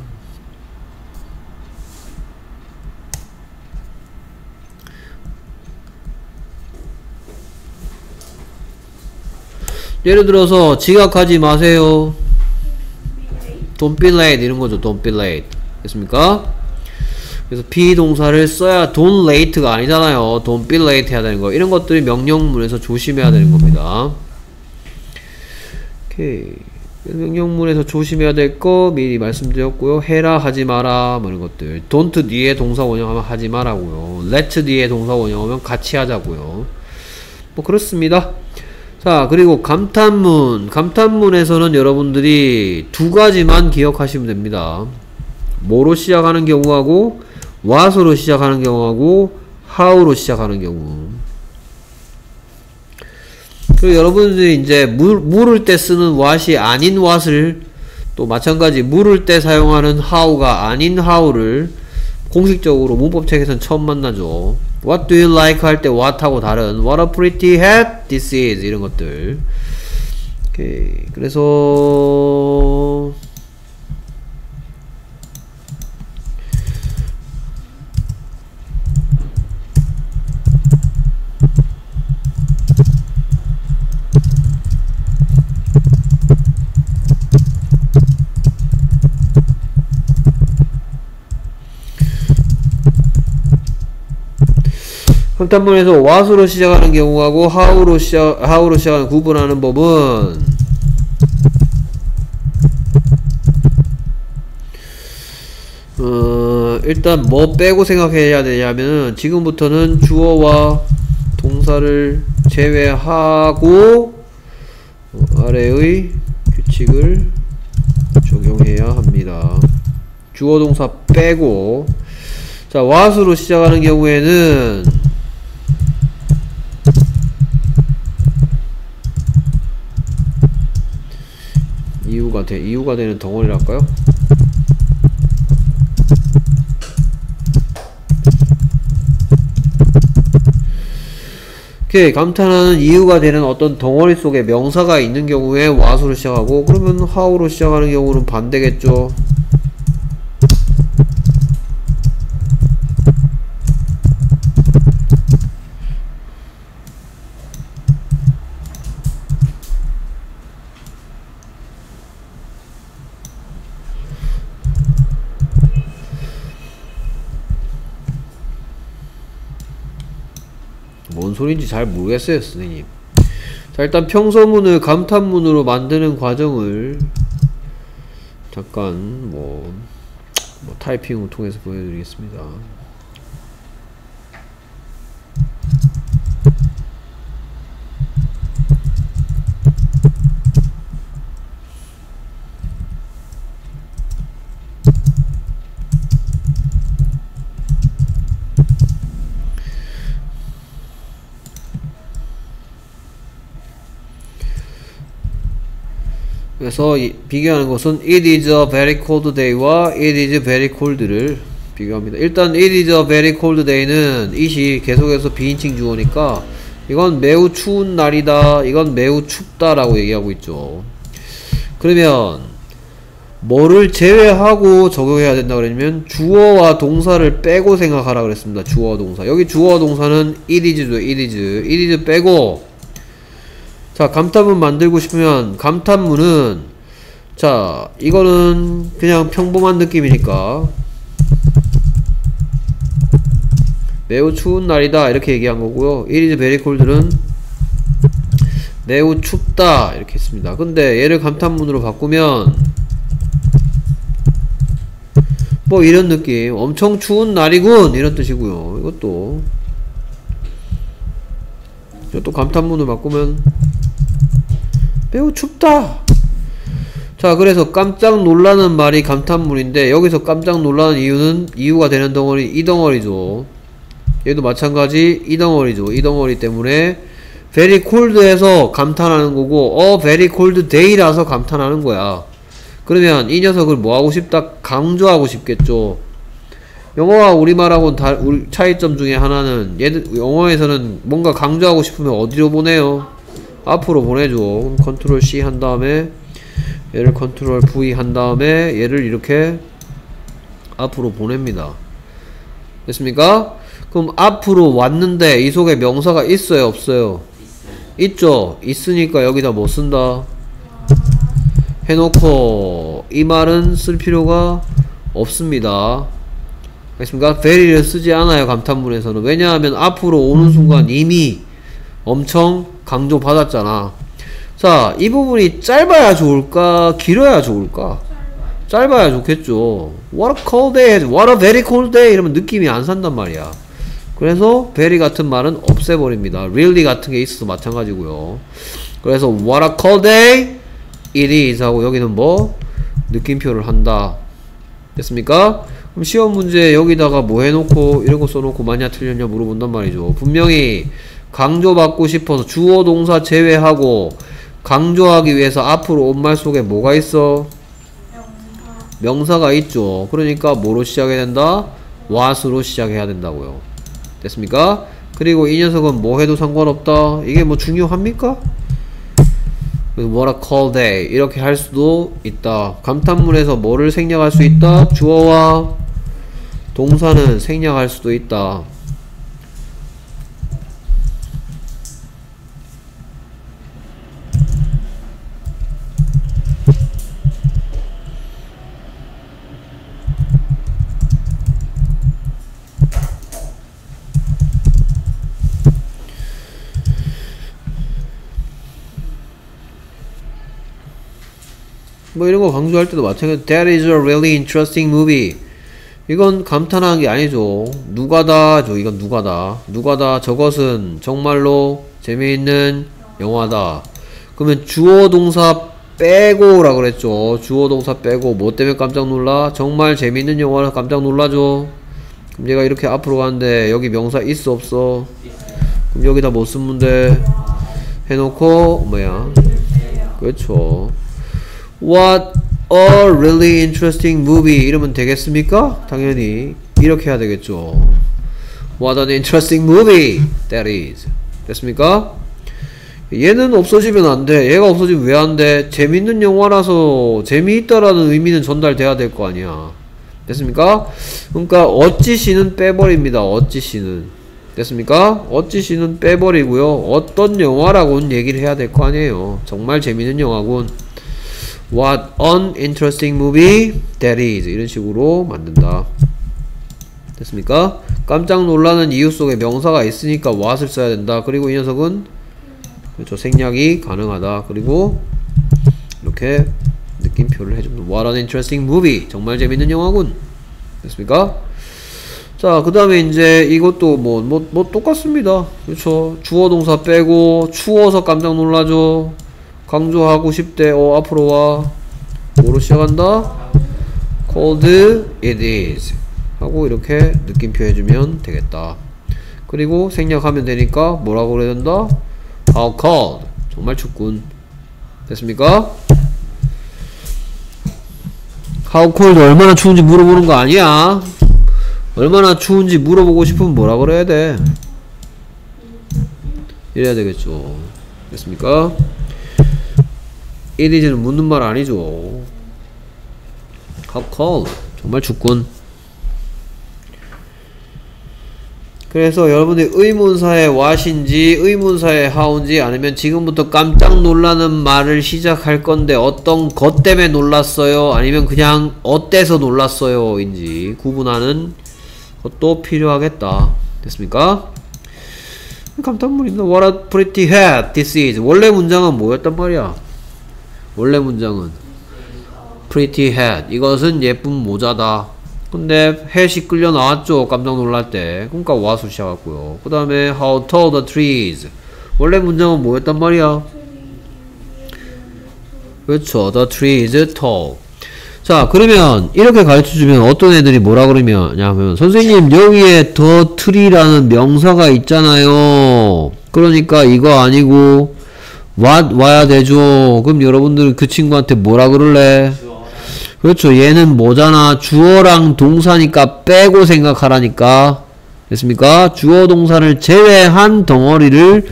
예를 들어서 지각하지 마세요. Don't be late 이런 거죠. Don't be late. 됐습니까? 그래서 비동사를 써야 don't late가 아니잖아요. Don't be late 해야 되는 거. 이런 것들이 명령문에서 조심해야 되는 겁니다. 오케이. 명령문에서 조심해야 될 거 미리 말씀드렸고요. 해라 하지 마라 뭐 이런 것들. don't 뒤에 동사 원형하면 하지 마라고요. let 뒤에 동사 원형하면 같이 하자고요. 뭐 그렇습니다. 자 그리고 감탄문 감탄문에서는 여러분들이 두 가지만 기억하시면 됩니다 뭐로 시작하는 경우하고 what으로 시작하는 경우하고 how로 시작하는 경우 그리고 여러분들이 이제 물, 물을 때 쓰는 what이 아닌 what을 또 마찬가지 물을 때 사용하는 how가 아닌 how를 공식적으로 문법책에서는 처음 만나죠. What do you like? 할 때 what하고 다른 What a pretty hat this is 이런 것들. 오케이. 그래서 한탄문에서 what으로 시작하는 경우하고 how로 시작 how로 시작하는 구분하는 법은 어, 일단 뭐 빼고 생각해야 되냐면은 지금부터는 주어와 동사를 제외하고 어, 아래의 규칙을 적용해야 합니다. 주어 동사 빼고 자 what으로 시작하는 경우에는 이유가 돼 이유가 되는 덩어리랄까요? 오케이 감탄하는 이유가 되는 어떤 덩어리 속에 명사가 있는 경우에 what으로 시작하고 그러면 how로 시작하는 경우는 반대겠죠 소리인지 잘 모르겠어요 선생님. 자 일단 평서문을 감탄문으로 만드는 과정을 잠깐 뭐, 뭐 타이핑을 통해서 보여드리겠습니다 그래서 이- 비교하는 것은 it is a very cold day와 it is very cold를 비교합니다. 일단 it is a very cold day는 it이 계속해서 비인칭 주어니까 이건 매우 추운 날이다. 이건 매우 춥다 라고 얘기하고 있죠. 그러면 뭐를 제외하고 적용해야 된다 그러면 주어와 동사를 빼고 생각하라 그랬습니다. 주어와 동사. 여기 주어와 동사는 it is죠. it is. it is 빼고 자 감탄문 만들고 싶으면 감탄문은 자 이거는 그냥 평범한 느낌이니까. 매우 추운 날이다 이렇게 얘기한 거고요. It is very cold는 매우 춥다 이렇게 했습니다. 근데 얘를 감탄문으로 바꾸면 뭐 이런 느낌. 엄청 추운 날이군 이런 뜻이고요. 이것도. 이것도 감탄문을 바꾸면 매우 춥다. 자, 그래서 깜짝 놀라는 말이 감탄문인데 여기서 깜짝 놀라는 이유는 이유가 되는 덩어리 이 덩어리죠. 얘도 마찬가지 이 덩어리죠. 이 덩어리 때문에 very cold해서 감탄하는 거고 어 very cold day라서 감탄하는 거야. 그러면 이 녀석을 뭐 하고 싶다? 강조하고 싶겠죠. 영어와 우리말하고는 다, 우리 차이점 중에 하나는 얘들 영어에서는 뭔가 강조하고 싶으면 어디로 보내요? 앞으로 보내줘. 그럼 컨트롤 C 한 다음에 얘를 컨트롤 V 한 다음에 얘를 이렇게 앞으로 보냅니다. 됐습니까? 그럼 앞으로 왔는데 이 속에 명사가 있어요, 없어요? 있죠. 있으니까 여기다 뭐 쓴다? 해놓고 이 말은 쓸 필요가 없습니다. 알겠습니까? very를 쓰지 않아요, 감탄문에서는. 왜냐하면 앞으로 오는 순간 이미 엄청 강조 받았잖아. 자, 이 부분이 짧아야 좋을까? 길어야 좋을까? 짧아야 좋겠죠. What a cold day, what a very cold day 이러면 느낌이 안 산단 말이야. 그래서 very 같은 말은 없애버립니다. really 같은 게 있어서 마찬가지고요. 그래서 what a cold day it is 하고 여기는 뭐? 느낌표를 한다. 됐습니까? 그럼 시험 문제 여기다가 뭐 해놓고 이런 거 써놓고 만약 틀렸냐 물어본단 말이죠. 분명히 강조받고 싶어서 주어 동사 제외하고 강조하기 위해서 앞으로 온말 속에 뭐가 있어? 명사 가 있죠. 그러니까 뭐로 시작해야 된다? what으로 시작해야 된다고요. 됐습니까? 그리고 이 녀석은 뭐 해도 상관없다. 이게 뭐 중요합니까? a cold day 이렇게 할 수도 있다. 감탄문에서 뭐를 생략할 수 있다? 주어와 동사는 생략할 수도 있다. 뭐 이런 거 강조할 때도 마찬가지. That is a really interesting movie. 이건 감탄하는 게 아니죠. 누가다죠. 이건 누가다. 누가다. 저것은 정말로 재미있는 영화다. 그러면 주어 동사 빼고 라 그랬죠. 주어 동사 빼고 뭐 때문에 깜짝 놀라? 정말 재미있는 영화라 깜짝 놀라죠. 그럼 얘가 이렇게 앞으로 가는데 여기 명사 있어 없어? 그럼 여기다 뭐 쓰면 돼? 해놓고 뭐야? 그렇죠. What a really interesting movie 이러면 되겠습니까? 당연히 이렇게 해야 되겠죠. What an interesting movie that is. 됐습니까? 얘는 없어지면 안 돼. 얘가 없어지면 왜 안 돼? 재밌는 영화라서 재미있다라는 의미는 전달돼야 될 거 아니야. 됐습니까? 그러니까 어찌 씨는 빼버립니다. 어찌 씨는. 됐습니까? 어찌 씨는 빼버리고요. 어떤 영화라고는 얘기를 해야 될 거 아니에요. 정말 재밌는 영화군. What an interesting movie that is. 이런 식으로 만든다. 됐습니까? 깜짝 놀라는 이유 속에 명사가 있으니까 what을 써야 된다. 그리고 이 녀석은 그렇죠. 생략이 가능하다. 그리고 이렇게 느낌표를 해줍니다. What an interesting movie. 정말 재밌는 영화군. 됐습니까? 자, 그 다음에 이제 이것도 뭐, 뭐, 뭐 똑같습니다. 그렇죠. 주어 동사 빼고 추워서 깜짝 놀라죠. 강조하고 싶대. 어, 앞으로 와. 뭐로 시작한다? cold it is. 하고 이렇게 느낌표 해주면 되겠다. 그리고 생략하면 되니까 뭐라고 그래야 된다? How cold. 정말 춥군. 됐습니까? How cold 얼마나 추운지 물어보는 거 아니야? 얼마나 추운지 물어보고 싶으면 뭐라 그래야 돼? 이래야 되겠죠. 됐습니까? It is는 묻는 말 아니죠. How cold. 정말 춥군. 그래서 여러분들이 의문사의 what인지 의문사의 how인지 아니면 지금부터 깜짝 놀라는 말을 시작할 건데 어떤 것 때문에 놀랐어요 아니면 그냥 어때서 놀랐어요 인지 구분하는 것도 필요하겠다 됐습니까? 감탄물입니다 What a pretty hat this is 원래 문장은 뭐였단 말이야 원래 문장은 pretty hat. 이것은 예쁜 모자다. 근데 햇이 끌려 나왔죠. 깜짝 놀랄 때. 그러니까 와수 시작했고요. 그 다음에 how tall the trees. 원래 문장은 뭐였단 말이야? 그렇죠. the trees tall. 자 그러면 이렇게 가르쳐주면 어떤 애들이 뭐라 그러면 냐면 선생님 여기에 the tree라는 명사가 있잖아요. 그러니까 이거 아니고 what 와야 되죠 그럼 여러분들은 그 친구한테 뭐라 그럴래 그렇죠. 얘는 뭐잖아. 주어랑 동사니까 빼고 생각하라니까. 됐습니까? 주어 동사를 제외한 덩어리를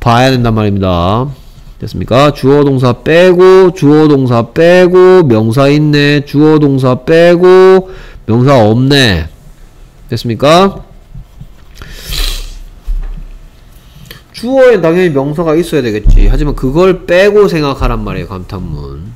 봐야 된단 말입니다. 됐습니까? 주어 동사 빼고 주어 동사 빼고 명사 있네. 주어 동사 빼고 명사 없네. 됐습니까? 주어에 당연히 명사가 있어야 되겠지. 하지만 그걸 빼고 생각하란 말이에요. 감탄문.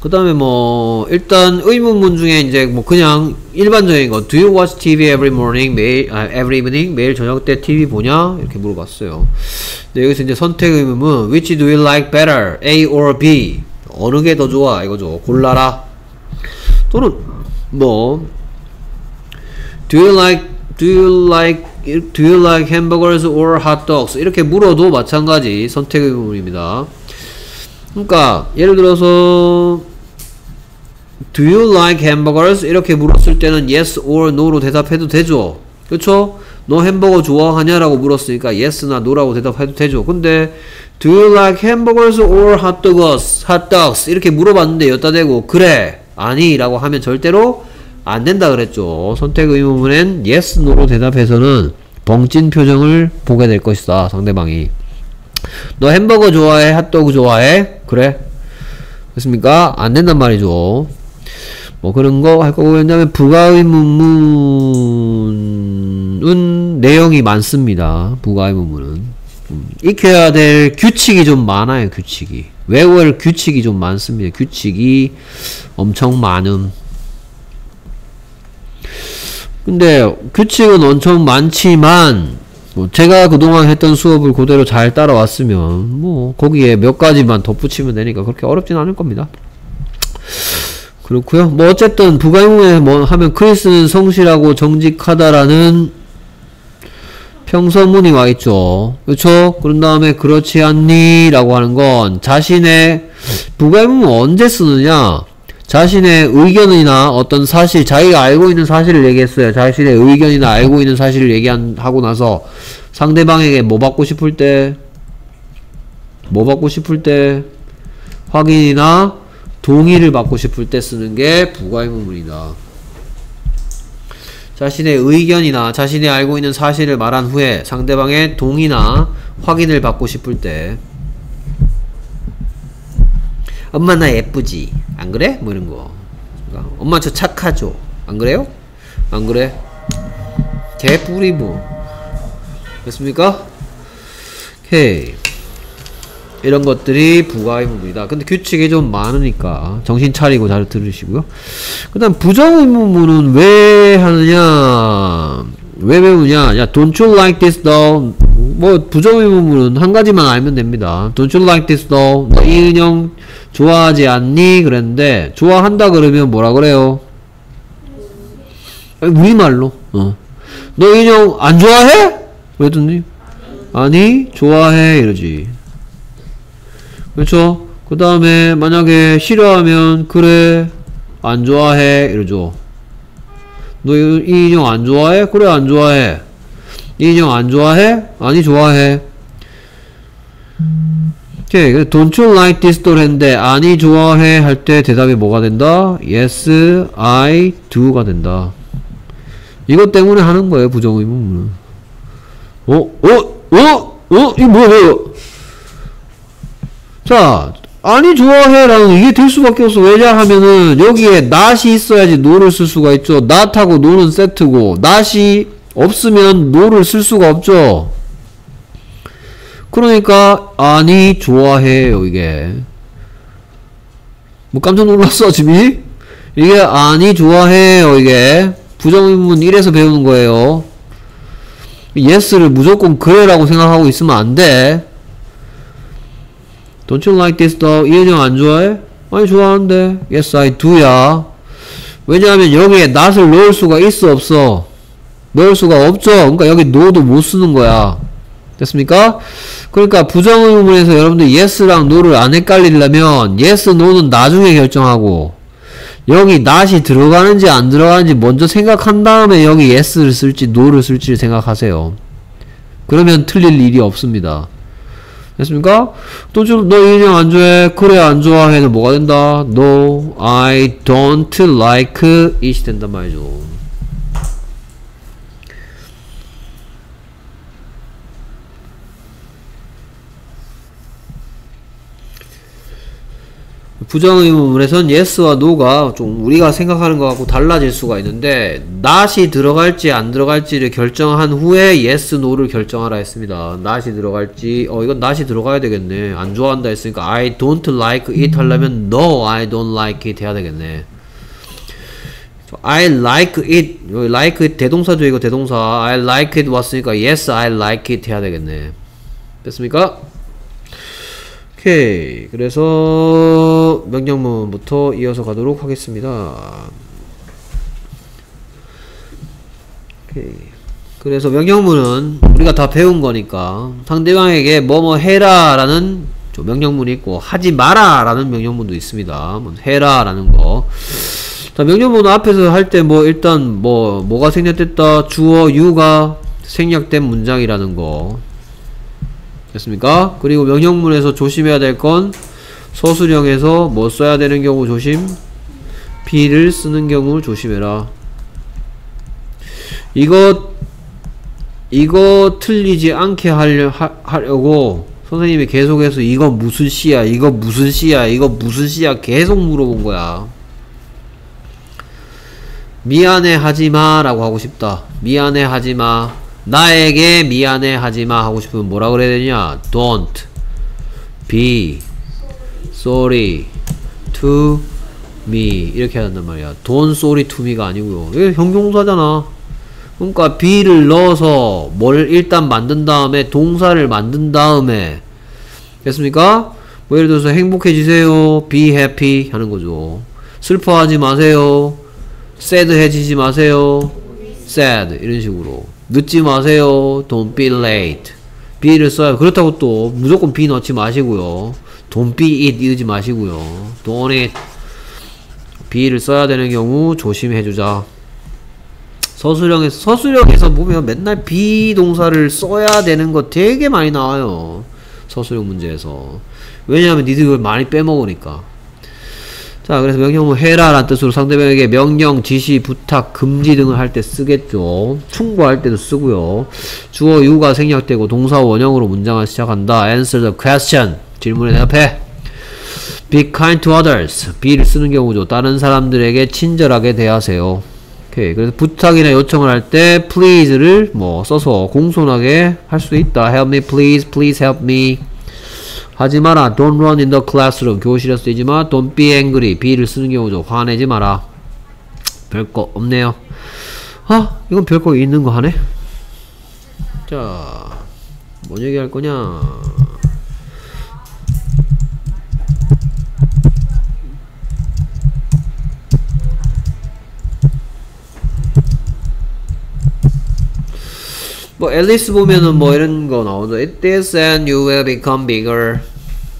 그 다음에 뭐 일단 의문문 중에 이제 뭐 그냥 일반적인 거 Do you watch TV every morning? 매일 아, every evening? 매일 저녁 때 TV 보냐? 이렇게 물어봤어요. 근데 여기서 이제 선택 의문문 Which do you like better? A or B? 어느 게 더 좋아? 이거죠. 골라라. 또는 뭐 Do you like Do you like Do you like hamburgers or hot dogs? 이렇게 물어도 마찬가지 선택 의문입니다. 그러니까 예를 들어서 Do you like hamburgers? 이렇게 물었을 때는 yes or no로 대답해도 되죠. 그렇죠? 너 햄버거 좋아하냐라고 물었으니까 yes나 no라고 대답해도 되죠. 근데 Do you like hamburgers or hot dogs? hot dogs 이렇게 물어봤는데 여따 대고 그래 아니 라고 하면 절대로 안 된다 그랬죠. 선택 의문문엔 yes, no로 대답해서는 벙찐 표정을 보게 될 것이다. 상대방이. 너 햄버거 좋아해? 핫도그 좋아해? 그래? 됐습니까? 안 된단 말이죠. 뭐 그런 거 할 거고 왜냐면 부가의문문 은 내용이 많습니다. 부가의문문은 음, 익혀야 될 규칙이 좀 많아요. 규칙이 외워야 할 규칙이 좀 많습니다. 규칙이 엄청 많음. 근데 규칙은 엄청 많지만 뭐 제가 그동안 했던 수업을 그대로 잘 따라왔으면 뭐 거기에 몇 가지만 덧붙이면 되니까 그렇게 어렵진 않을 겁니다. 그렇고요. 뭐 어쨌든 부가용에 뭐 하면 크리스는 성실하고 정직하다라는 평서문이 와 있죠. 그렇죠? 그런 다음에 그렇지 않니? 라고 하는 건 자신의 부가용은 언제 쓰느냐? 자신의 의견이나 어떤 사실, 자기가 알고 있는 사실을 얘기했어요. 자신의 의견이나 알고 있는 사실을 얘기하고 나서 상대방에게 뭐 받고 싶을 때, 뭐 받고 싶을 때, 확인이나 동의를 받고 싶을 때 쓰는 게 부가의문문이다. 자신의 의견이나 자신이 알고 있는 사실을 말한 후에 상대방의 동의나 확인을 받고 싶을 때 엄마 나 예쁘지? 안 그래? 뭐 이런 거 그러니까 엄마 저 착하죠? 안 그래요? 안 그래? 개뿌리 뭐 됐습니까? 오케이. 이런 것들이 부가의문문이다. 근데 규칙이 좀 많으니까 정신 차리고 잘 들으시고요. 그 다음 부정의문문은 왜 하느냐 왜 배우냐 야 don't you like this though 뭐 부정의문문은 한 가지만 알면 됩니다. don't you like this though 너 이 인형 좋아하지 않니? 그랬는데 좋아한다 그러면 뭐라 그래요? 우리말로 어. 너 인형 안 좋아해? 그랬더니 아니 좋아해 이러지 그렇죠? 그 다음에 만약에 싫어하면 그래 안 좋아해 이러죠 너 이 인형 안 좋아해? 그래 안 좋아해 이 인형 안 좋아해? 아니 좋아해 오케이 don't you like this doll 했는데 아니 좋아해 할 때 대답이 뭐가 된다? yes I do가 된다 이것 때문에 하는 거예요 부정의문문은 어? 어? 어? 어? 이거 뭐야 뭐야 자 아니 좋아해라는 이게 될 수밖에 없어. 왜냐 하면은 여기에 not이 있어야지 no를 쓸 수가 있죠. not하고 no는 세트고 not이 없으면 no를 쓸 수가 없죠. 그러니까 아니 좋아해요 이게. 뭐 깜짝 놀랐어 지미? 이게 아니 좋아해요 이게. 부정의문 1에서 배우는 거예요. yes를 무조건 그래라고 생각하고 있으면 안 돼 Don't you like this though? 이 인형 안 좋아해? 아니 좋아하는데. Yes I do야. 왜냐하면 여기에 not을 넣을 수가 있어 없어? 넣을 수가 없죠. 그러니까 여기 no도 못 쓰는 거야. 됐습니까? 그러니까 부정의문에서 여러분들 yes랑 no를 안 헷갈리려면 yes, no는 나중에 결정하고 여기 not이 들어가는지 안 들어가는지 먼저 생각한 다음에 여기 yes를 쓸지 no를 쓸지 생각하세요. 그러면 틀릴 일이 없습니다 됐습니까? 또 좀, 너 인형 안 좋아해? 그래, 안 좋아해는 뭐가 된다? No, I don't like it이 된단 말이죠. 부정의문에선 yes와 no가 좀 우리가 생각하는 것하고 달라질 수가 있는데 not이 들어갈지 안 들어갈지를 결정한 후에 yes, no를 결정하라 했습니다. not이 들어갈지 어 이건 not이 들어가야 되겠네. 안 좋아한다 했으니까 I don't like it 하려면 no, I don't like it 해야 되겠네. I like it 여기 like it 대동사죠 이거 대동사 I like it 왔으니까 yes, I like it 해야 되겠네. 됐습니까? 오케이. 그래서 명령문부터 이어서 가도록 하겠습니다. 오케이. 그래서 명령문은 우리가 다 배운 거니까 상대방에게 뭐뭐 해라 라는 명령문이 있고 하지 마라 라는 명령문도 있습니다. 뭐 해라 라는 거. 자, 명령문 앞에서 할 때 뭐 일단 뭐 뭐가 생략됐다 주어 유가 생략된 문장이라는 거 됐습니까? 그리고 명령문에서 조심해야 될 건 서술형에서 뭐 써야 되는 경우 조심 B를 쓰는 경우 조심해라. 이거 이거 틀리지 않게 하려, 하, 하려고 선생님이 계속해서 이거 무슨 시야 이거 무슨 시야 이거 무슨 시야 계속 물어본 거야. 미안해 하지마 라고 하고 싶다. 미안해 하지마 나에게 미안해 하지마 하고 싶으면 뭐라 그래야 되냐? Don't be sorry to me. 이렇게 해야 된단 말이야. Don't sorry to me가 아니고요. 이게 형용사잖아. 그러니까 be를 넣어서 뭘 일단 만든 다음에 동사를 만든 다음에 됐습니까? 뭐 예를 들어서 행복해지세요. be happy 하는 거죠. 슬퍼하지 마세요. sad해지지 마세요. sad 이런 식으로 늦지 마세요. Don't be late. be를 써요. 그렇다고 또 무조건 be 넣지 마시고요. Don't be it 이러지 마시고요. Don't it. be를 써야 되는 경우 조심해주자. 서술형에서 서술형에서 보면 맨날 be 동사를 써야 되는 거 되게 많이 나와요. 서술형 문제에서. 왜냐하면 니들 그걸 많이 빼먹으니까. 자, 그래서 명령문 해라 라는 뜻으로 상대방에게 명령, 지시, 부탁, 금지 등을 할 때 쓰겠죠. 충고할 때도 쓰고요. 주어 유가 생략되고 동사 원형으로 문장을 시작한다. Answer the question. 질문에 대답해. Be kind to others. be를 쓰는 경우죠. 다른 사람들에게 친절하게 대하세요. 오케이. 그래서 부탁이나 요청을 할 때 please를 뭐 써서 공손하게 할 수 있다. help me please, please help me. 하지 마라. don't run in the classroom. 교실에서 뛰지 마. don't be angry. be를 쓰는 경우죠. 화내지 마라. 별거 없네요. 아, 이건 별거 있는 거 하네. 자, 뭔 얘기할 거냐? 뭐 앨리스 보면은 뭐 이런 거 나오죠. It is and you will become bigger.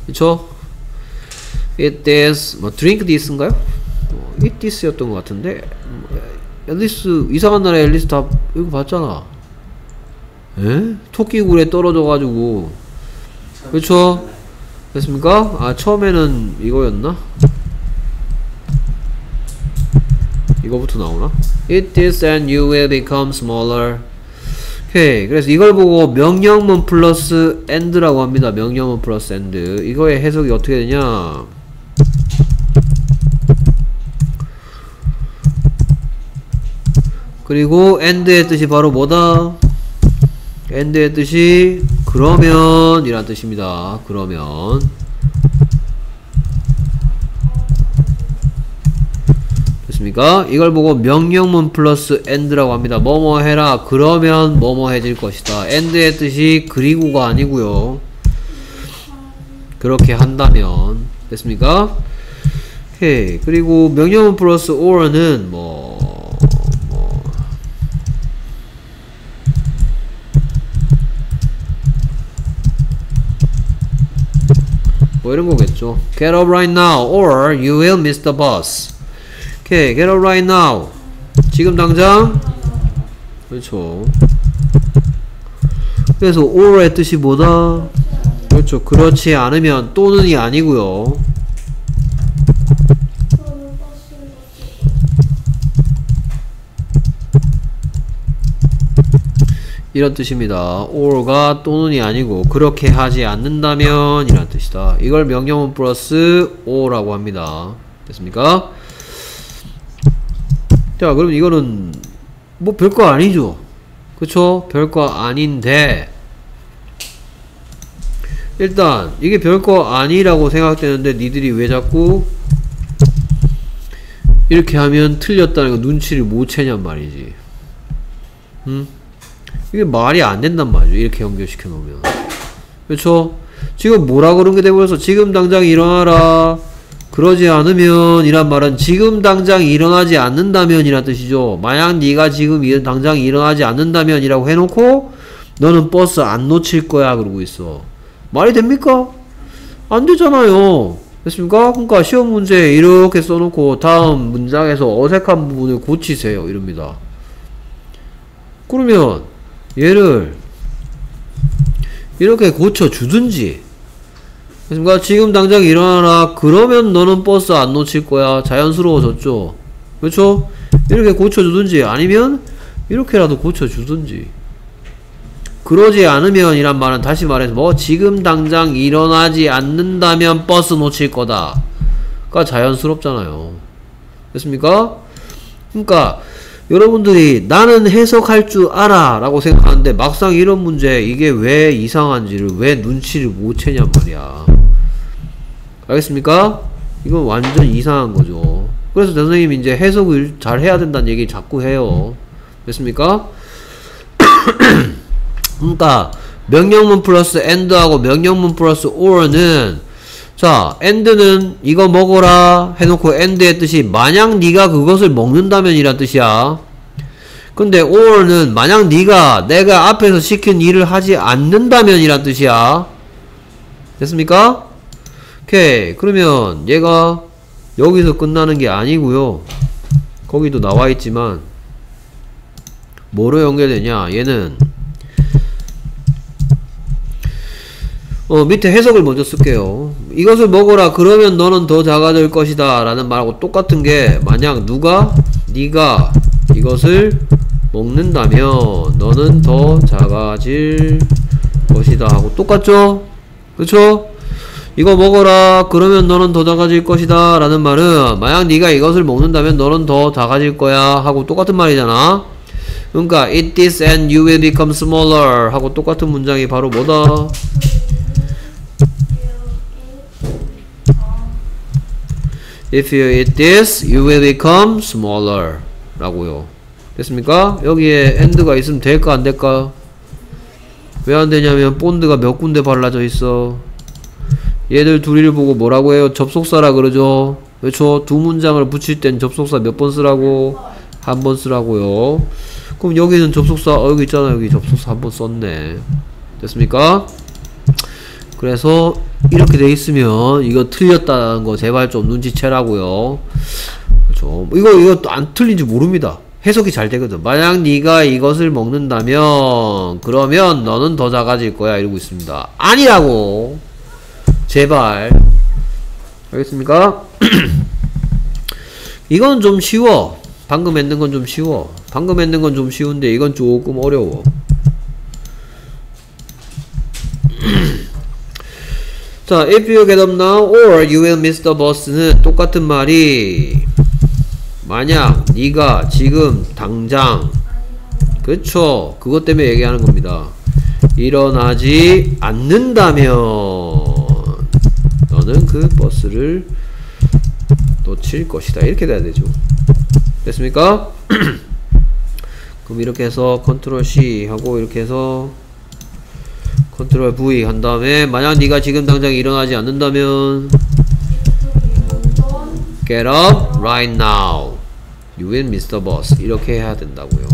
그쵸? It is 뭐 drink this인가요? 뭐, eat this였던 것 같은데 뭐, 앨리스 이상한 나라 앨리스 다 이거 봤잖아. 에? 토끼굴에 떨어져가지고 그쵸? 됐습니까? 아 처음에는 이거였나? 이거부터 나오나? It is and you will become smaller. 오케이. 그래서 이걸 보고 명령문 플러스 and라고 합니다. 명령문 플러스 and. 이거의 해석이 어떻게 되냐? 그리고 and의 뜻이 바로 뭐다? and의 뜻이 그러면 이란 뜻입니다. 그러면 됐습니까? 이걸 보고 명령문 플러스 and라고 합니다. 뭐뭐 해라. 그러면 뭐뭐 해질 것이다. and의 뜻이 그리고가 아니고요. 그렇게 한다면 됐습니까? 오케이. 그리고 명령문 플러스 or는 뭐 뭐, 뭐 이런 거겠죠. Get up right now or you will miss the bus. 오케이, get up right now. 지금 당장. 그렇죠. 그래서 or의 뜻이 뭐다? 그렇죠. 그렇지 않으면 또는이 아니고요. 이런 뜻입니다. or가 또는이 아니고 그렇게 하지 않는다면 이란 뜻이다. 이걸 명령문 플러스 or라고 합니다. 됐습니까? 자, 그럼 이거는 뭐 별거 아니죠. 그쵸? 별거 아닌데 일단 이게 별거 아니라고 생각되는데 니들이 왜 자꾸 이렇게 하면 틀렸다는 거 눈치를 못 채냔 말이지. 음? 이게 말이 안 된단 말이죠. 이렇게 연결시켜 놓으면. 그렇죠? 지금 뭐라 그런 게 돼버려서 지금 당장 일어나라. 그러지 않으면 이란 말은 지금 당장 일어나지 않는다면 이란 뜻이죠. 만약 네가 지금 일- 당장 일어나지 않는다면 이라고 해놓고 너는 버스 안 놓칠 거야 그러고 있어. 말이 됩니까? 안 되잖아요. 됐습니까? 그러니까 시험 문제 이렇게 써놓고 다음 문장에서 어색한 부분을 고치세요. 이럽니다. 그러면 얘를 이렇게 고쳐주든지 그러니까? 지금 당장 일어나라 그러면 너는 버스 안 놓칠 거야. 자연스러워졌죠? 그렇죠? 이렇게 고쳐주든지 아니면 이렇게라도 고쳐주든지. 그러지 않으면 이란 말은 다시 말해서 뭐 지금 당장 일어나지 않는다면 버스 놓칠 거다 가 자연스럽잖아요. 됐습니까? 그러니까 여러분들이 나는 해석할 줄 알아 라고 생각하는데 막상 이런 문제 이게 왜 이상한지를 왜 눈치를 못 채냔 말이야 알겠습니까? 이건 완전 이상한 거죠 그래서 선생님이 이제 해석을 잘 해야 된다는 얘기 자꾸 해요 됐습니까? 그러니까 명령문 플러스 and하고 명령문 플러스 or는 자 and는 이거 먹어라 해놓고 and의 뜻이 만약 네가 그것을 먹는다면 이란 뜻이야 근데 or는 만약 네가 내가 앞에서 시킨 일을 하지 않는다면 이란 뜻이야 됐습니까? 오케이 그러면 얘가 여기서 끝나는 게 아니고요 거기도 나와 있지만 뭐로 연결되냐 얘는 어, 밑에 해석을 먼저 쓸게요. 이것을 먹어라. 그러면 너는 더 작아질 것이다. 라는 말하고 똑같은 게, 만약 누가, 네가 이것을 먹는다면 너는 더 작아질 것이다. 하고 똑같죠? 그쵸? 이거 먹어라. 그러면 너는 더 작아질 것이다. 라는 말은 만약 네가 이것을 먹는다면 너는 더 작아질 거야. 하고 똑같은 말이잖아. 그러니까 eat this and you will become smaller. 하고 똑같은 문장이 바로 뭐다? If you eat this you will become smaller. 라고요. 됐습니까? 여기에 and가 있으면 될까 안 될까? 왜 안 되냐면 본드가 몇 군데 발라져 있어 얘들 둘이를 보고 뭐라고 해요? 접속사라 그러죠. 그렇죠? 두 문장을 붙일 땐 접속사 몇 번 쓰라고? 한 번 쓰라고요. 그럼 여기는 접속사 어, 여기 있잖아. 여기 접속사 한 번 썼네. 됐습니까? 그래서 이렇게 돼 있으면 이거 틀렸다는 거 제발 좀 눈치채라고요. 그렇죠? 이거 이거 안 틀린지 모릅니다. 해석이 잘 되거든. 만약 네가 이것을 먹는다면 그러면 너는 더 작아질 거야 이러고 있습니다. 아니라고. 제발. 알겠습니까? 이건 좀 쉬워. 방금 했는 건 좀 쉬워. 방금 했는 건 좀 쉬운데 이건 조금 어려워. 자 if you get up now or you will miss the bus는 똑같은 말이 만약 네가 지금 당장 그쵸? 그것 때문에 얘기하는 겁니다. 일어나지 않는다면 너는 그 버스를 놓칠 것이다. 이렇게 돼야 되죠. 됐습니까? 그럼 이렇게 해서 컨트롤 C 하고 이렇게 해서 컨트롤 V 한 다음에 만약 네가 지금 당장 일어나지 않는다면 get up right now. You miss the bus 이렇게 해야 된다고요.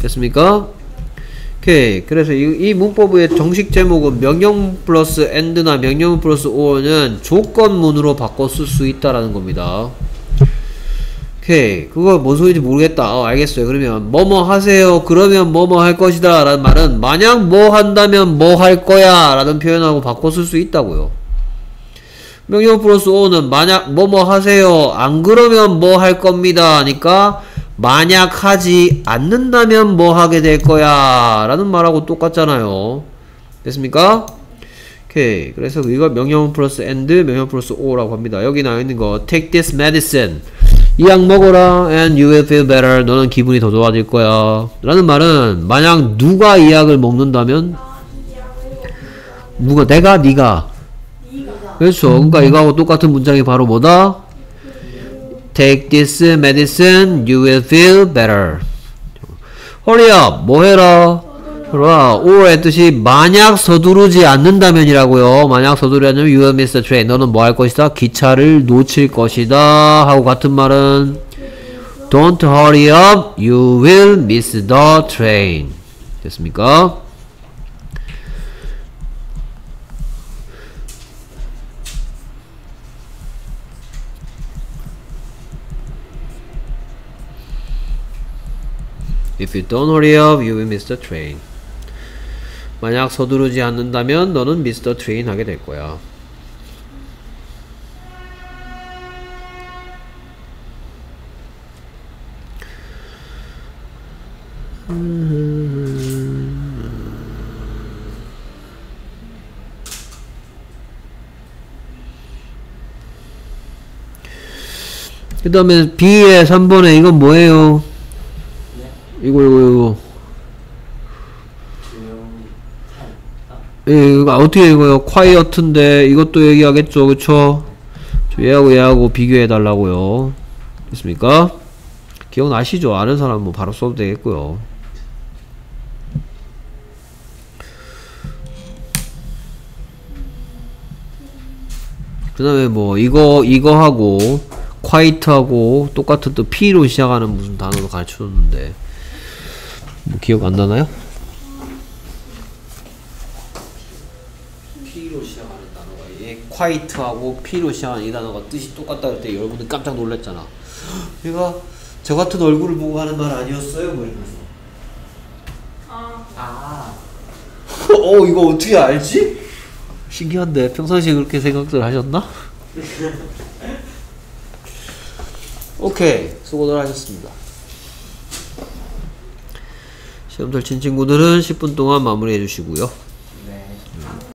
됐습니까? 오케이. 그래서 이, 이 문법의 정식 제목은 명령 플러스 and나 명령 플러스 or는 조건문으로 바꿔 쓸 수 있다라는 겁니다. 오케이. 그거 뭔 소리인지 모르겠다. 어, 알겠어요. 그러면 뭐뭐 하세요? 그러면 뭐뭐 할 것이다 라는 말은 만약 뭐 한다면 뭐 할 거야 라는 표현하고 바꿔 쓸 수 있다고요. 명령 플러스 or는 만약 뭐뭐 하세요? 안 그러면 뭐 할 겁니다 하니까 만약 하지 않는다면 뭐 하게 될 거야? 라는 말하고 똑같잖아요. 됐습니까? 오케이. 그래서 이걸 명령 플러스 and 명령 플러스 o라고 합니다. 여기 나와 있는 거 take this medicine. 이 약 먹어라 and you will feel better. 너는 기분이 더 좋아질 거야. 라는 말은 만약 누가 이 약을 먹는다면? 누가 내가 네가. 그렇죠. 그러니까 이거하고 똑같은 문장이 바로 뭐다 Take this medicine, you will feel better. Hurry up, 뭐 해라? 그러나 or의 뜻이 만약 서두르지 않는다면이라고요. 만약 서두르지 않으면 you will miss the train. 너는 뭐 할 것이다? 기차를 놓칠 것이다. 하고 같은 말은 Don't hurry up, you will miss the train. 됐습니까? If you don't hurry up, you will miss the train. 만약 서두르지 않는다면 너는 miss the train 하게 될 거야. 그 다음에 B의 3번에 이건 뭐예요? 이거 이거 이거 예, 이거 어떻게 읽어요? quiet인데 이것도 얘기하겠죠, 그쵸? 저 얘하고 얘하고 비교해 달라고요. 됐습니까? 기억나시죠? 아는 사람 뭐 바로 써도 되겠고요. 그 다음에 뭐 이거 이거 하고 quiet하고 똑같은 또 P로 시작하는 무슨 단어도 가르쳐줬는데 뭐 기억 안 나나요? P로 시작하는 단어가 얘 quiet하고 P로 시작하는 이 단어가 뜻이 똑같다 그때 여러분들 깜짝 놀랐잖아. 얘가 저 같은 얼굴을 보고 하는 말 아니었어요? 뭐 이러면서. 아. 어 이거 어떻게 알지? 신기한데 평상시에 그렇게 생각들 하셨나? 오케이 수고들 하셨습니다. 시험 잘 친 친구들은 10분 동안 마무리해 주시고요.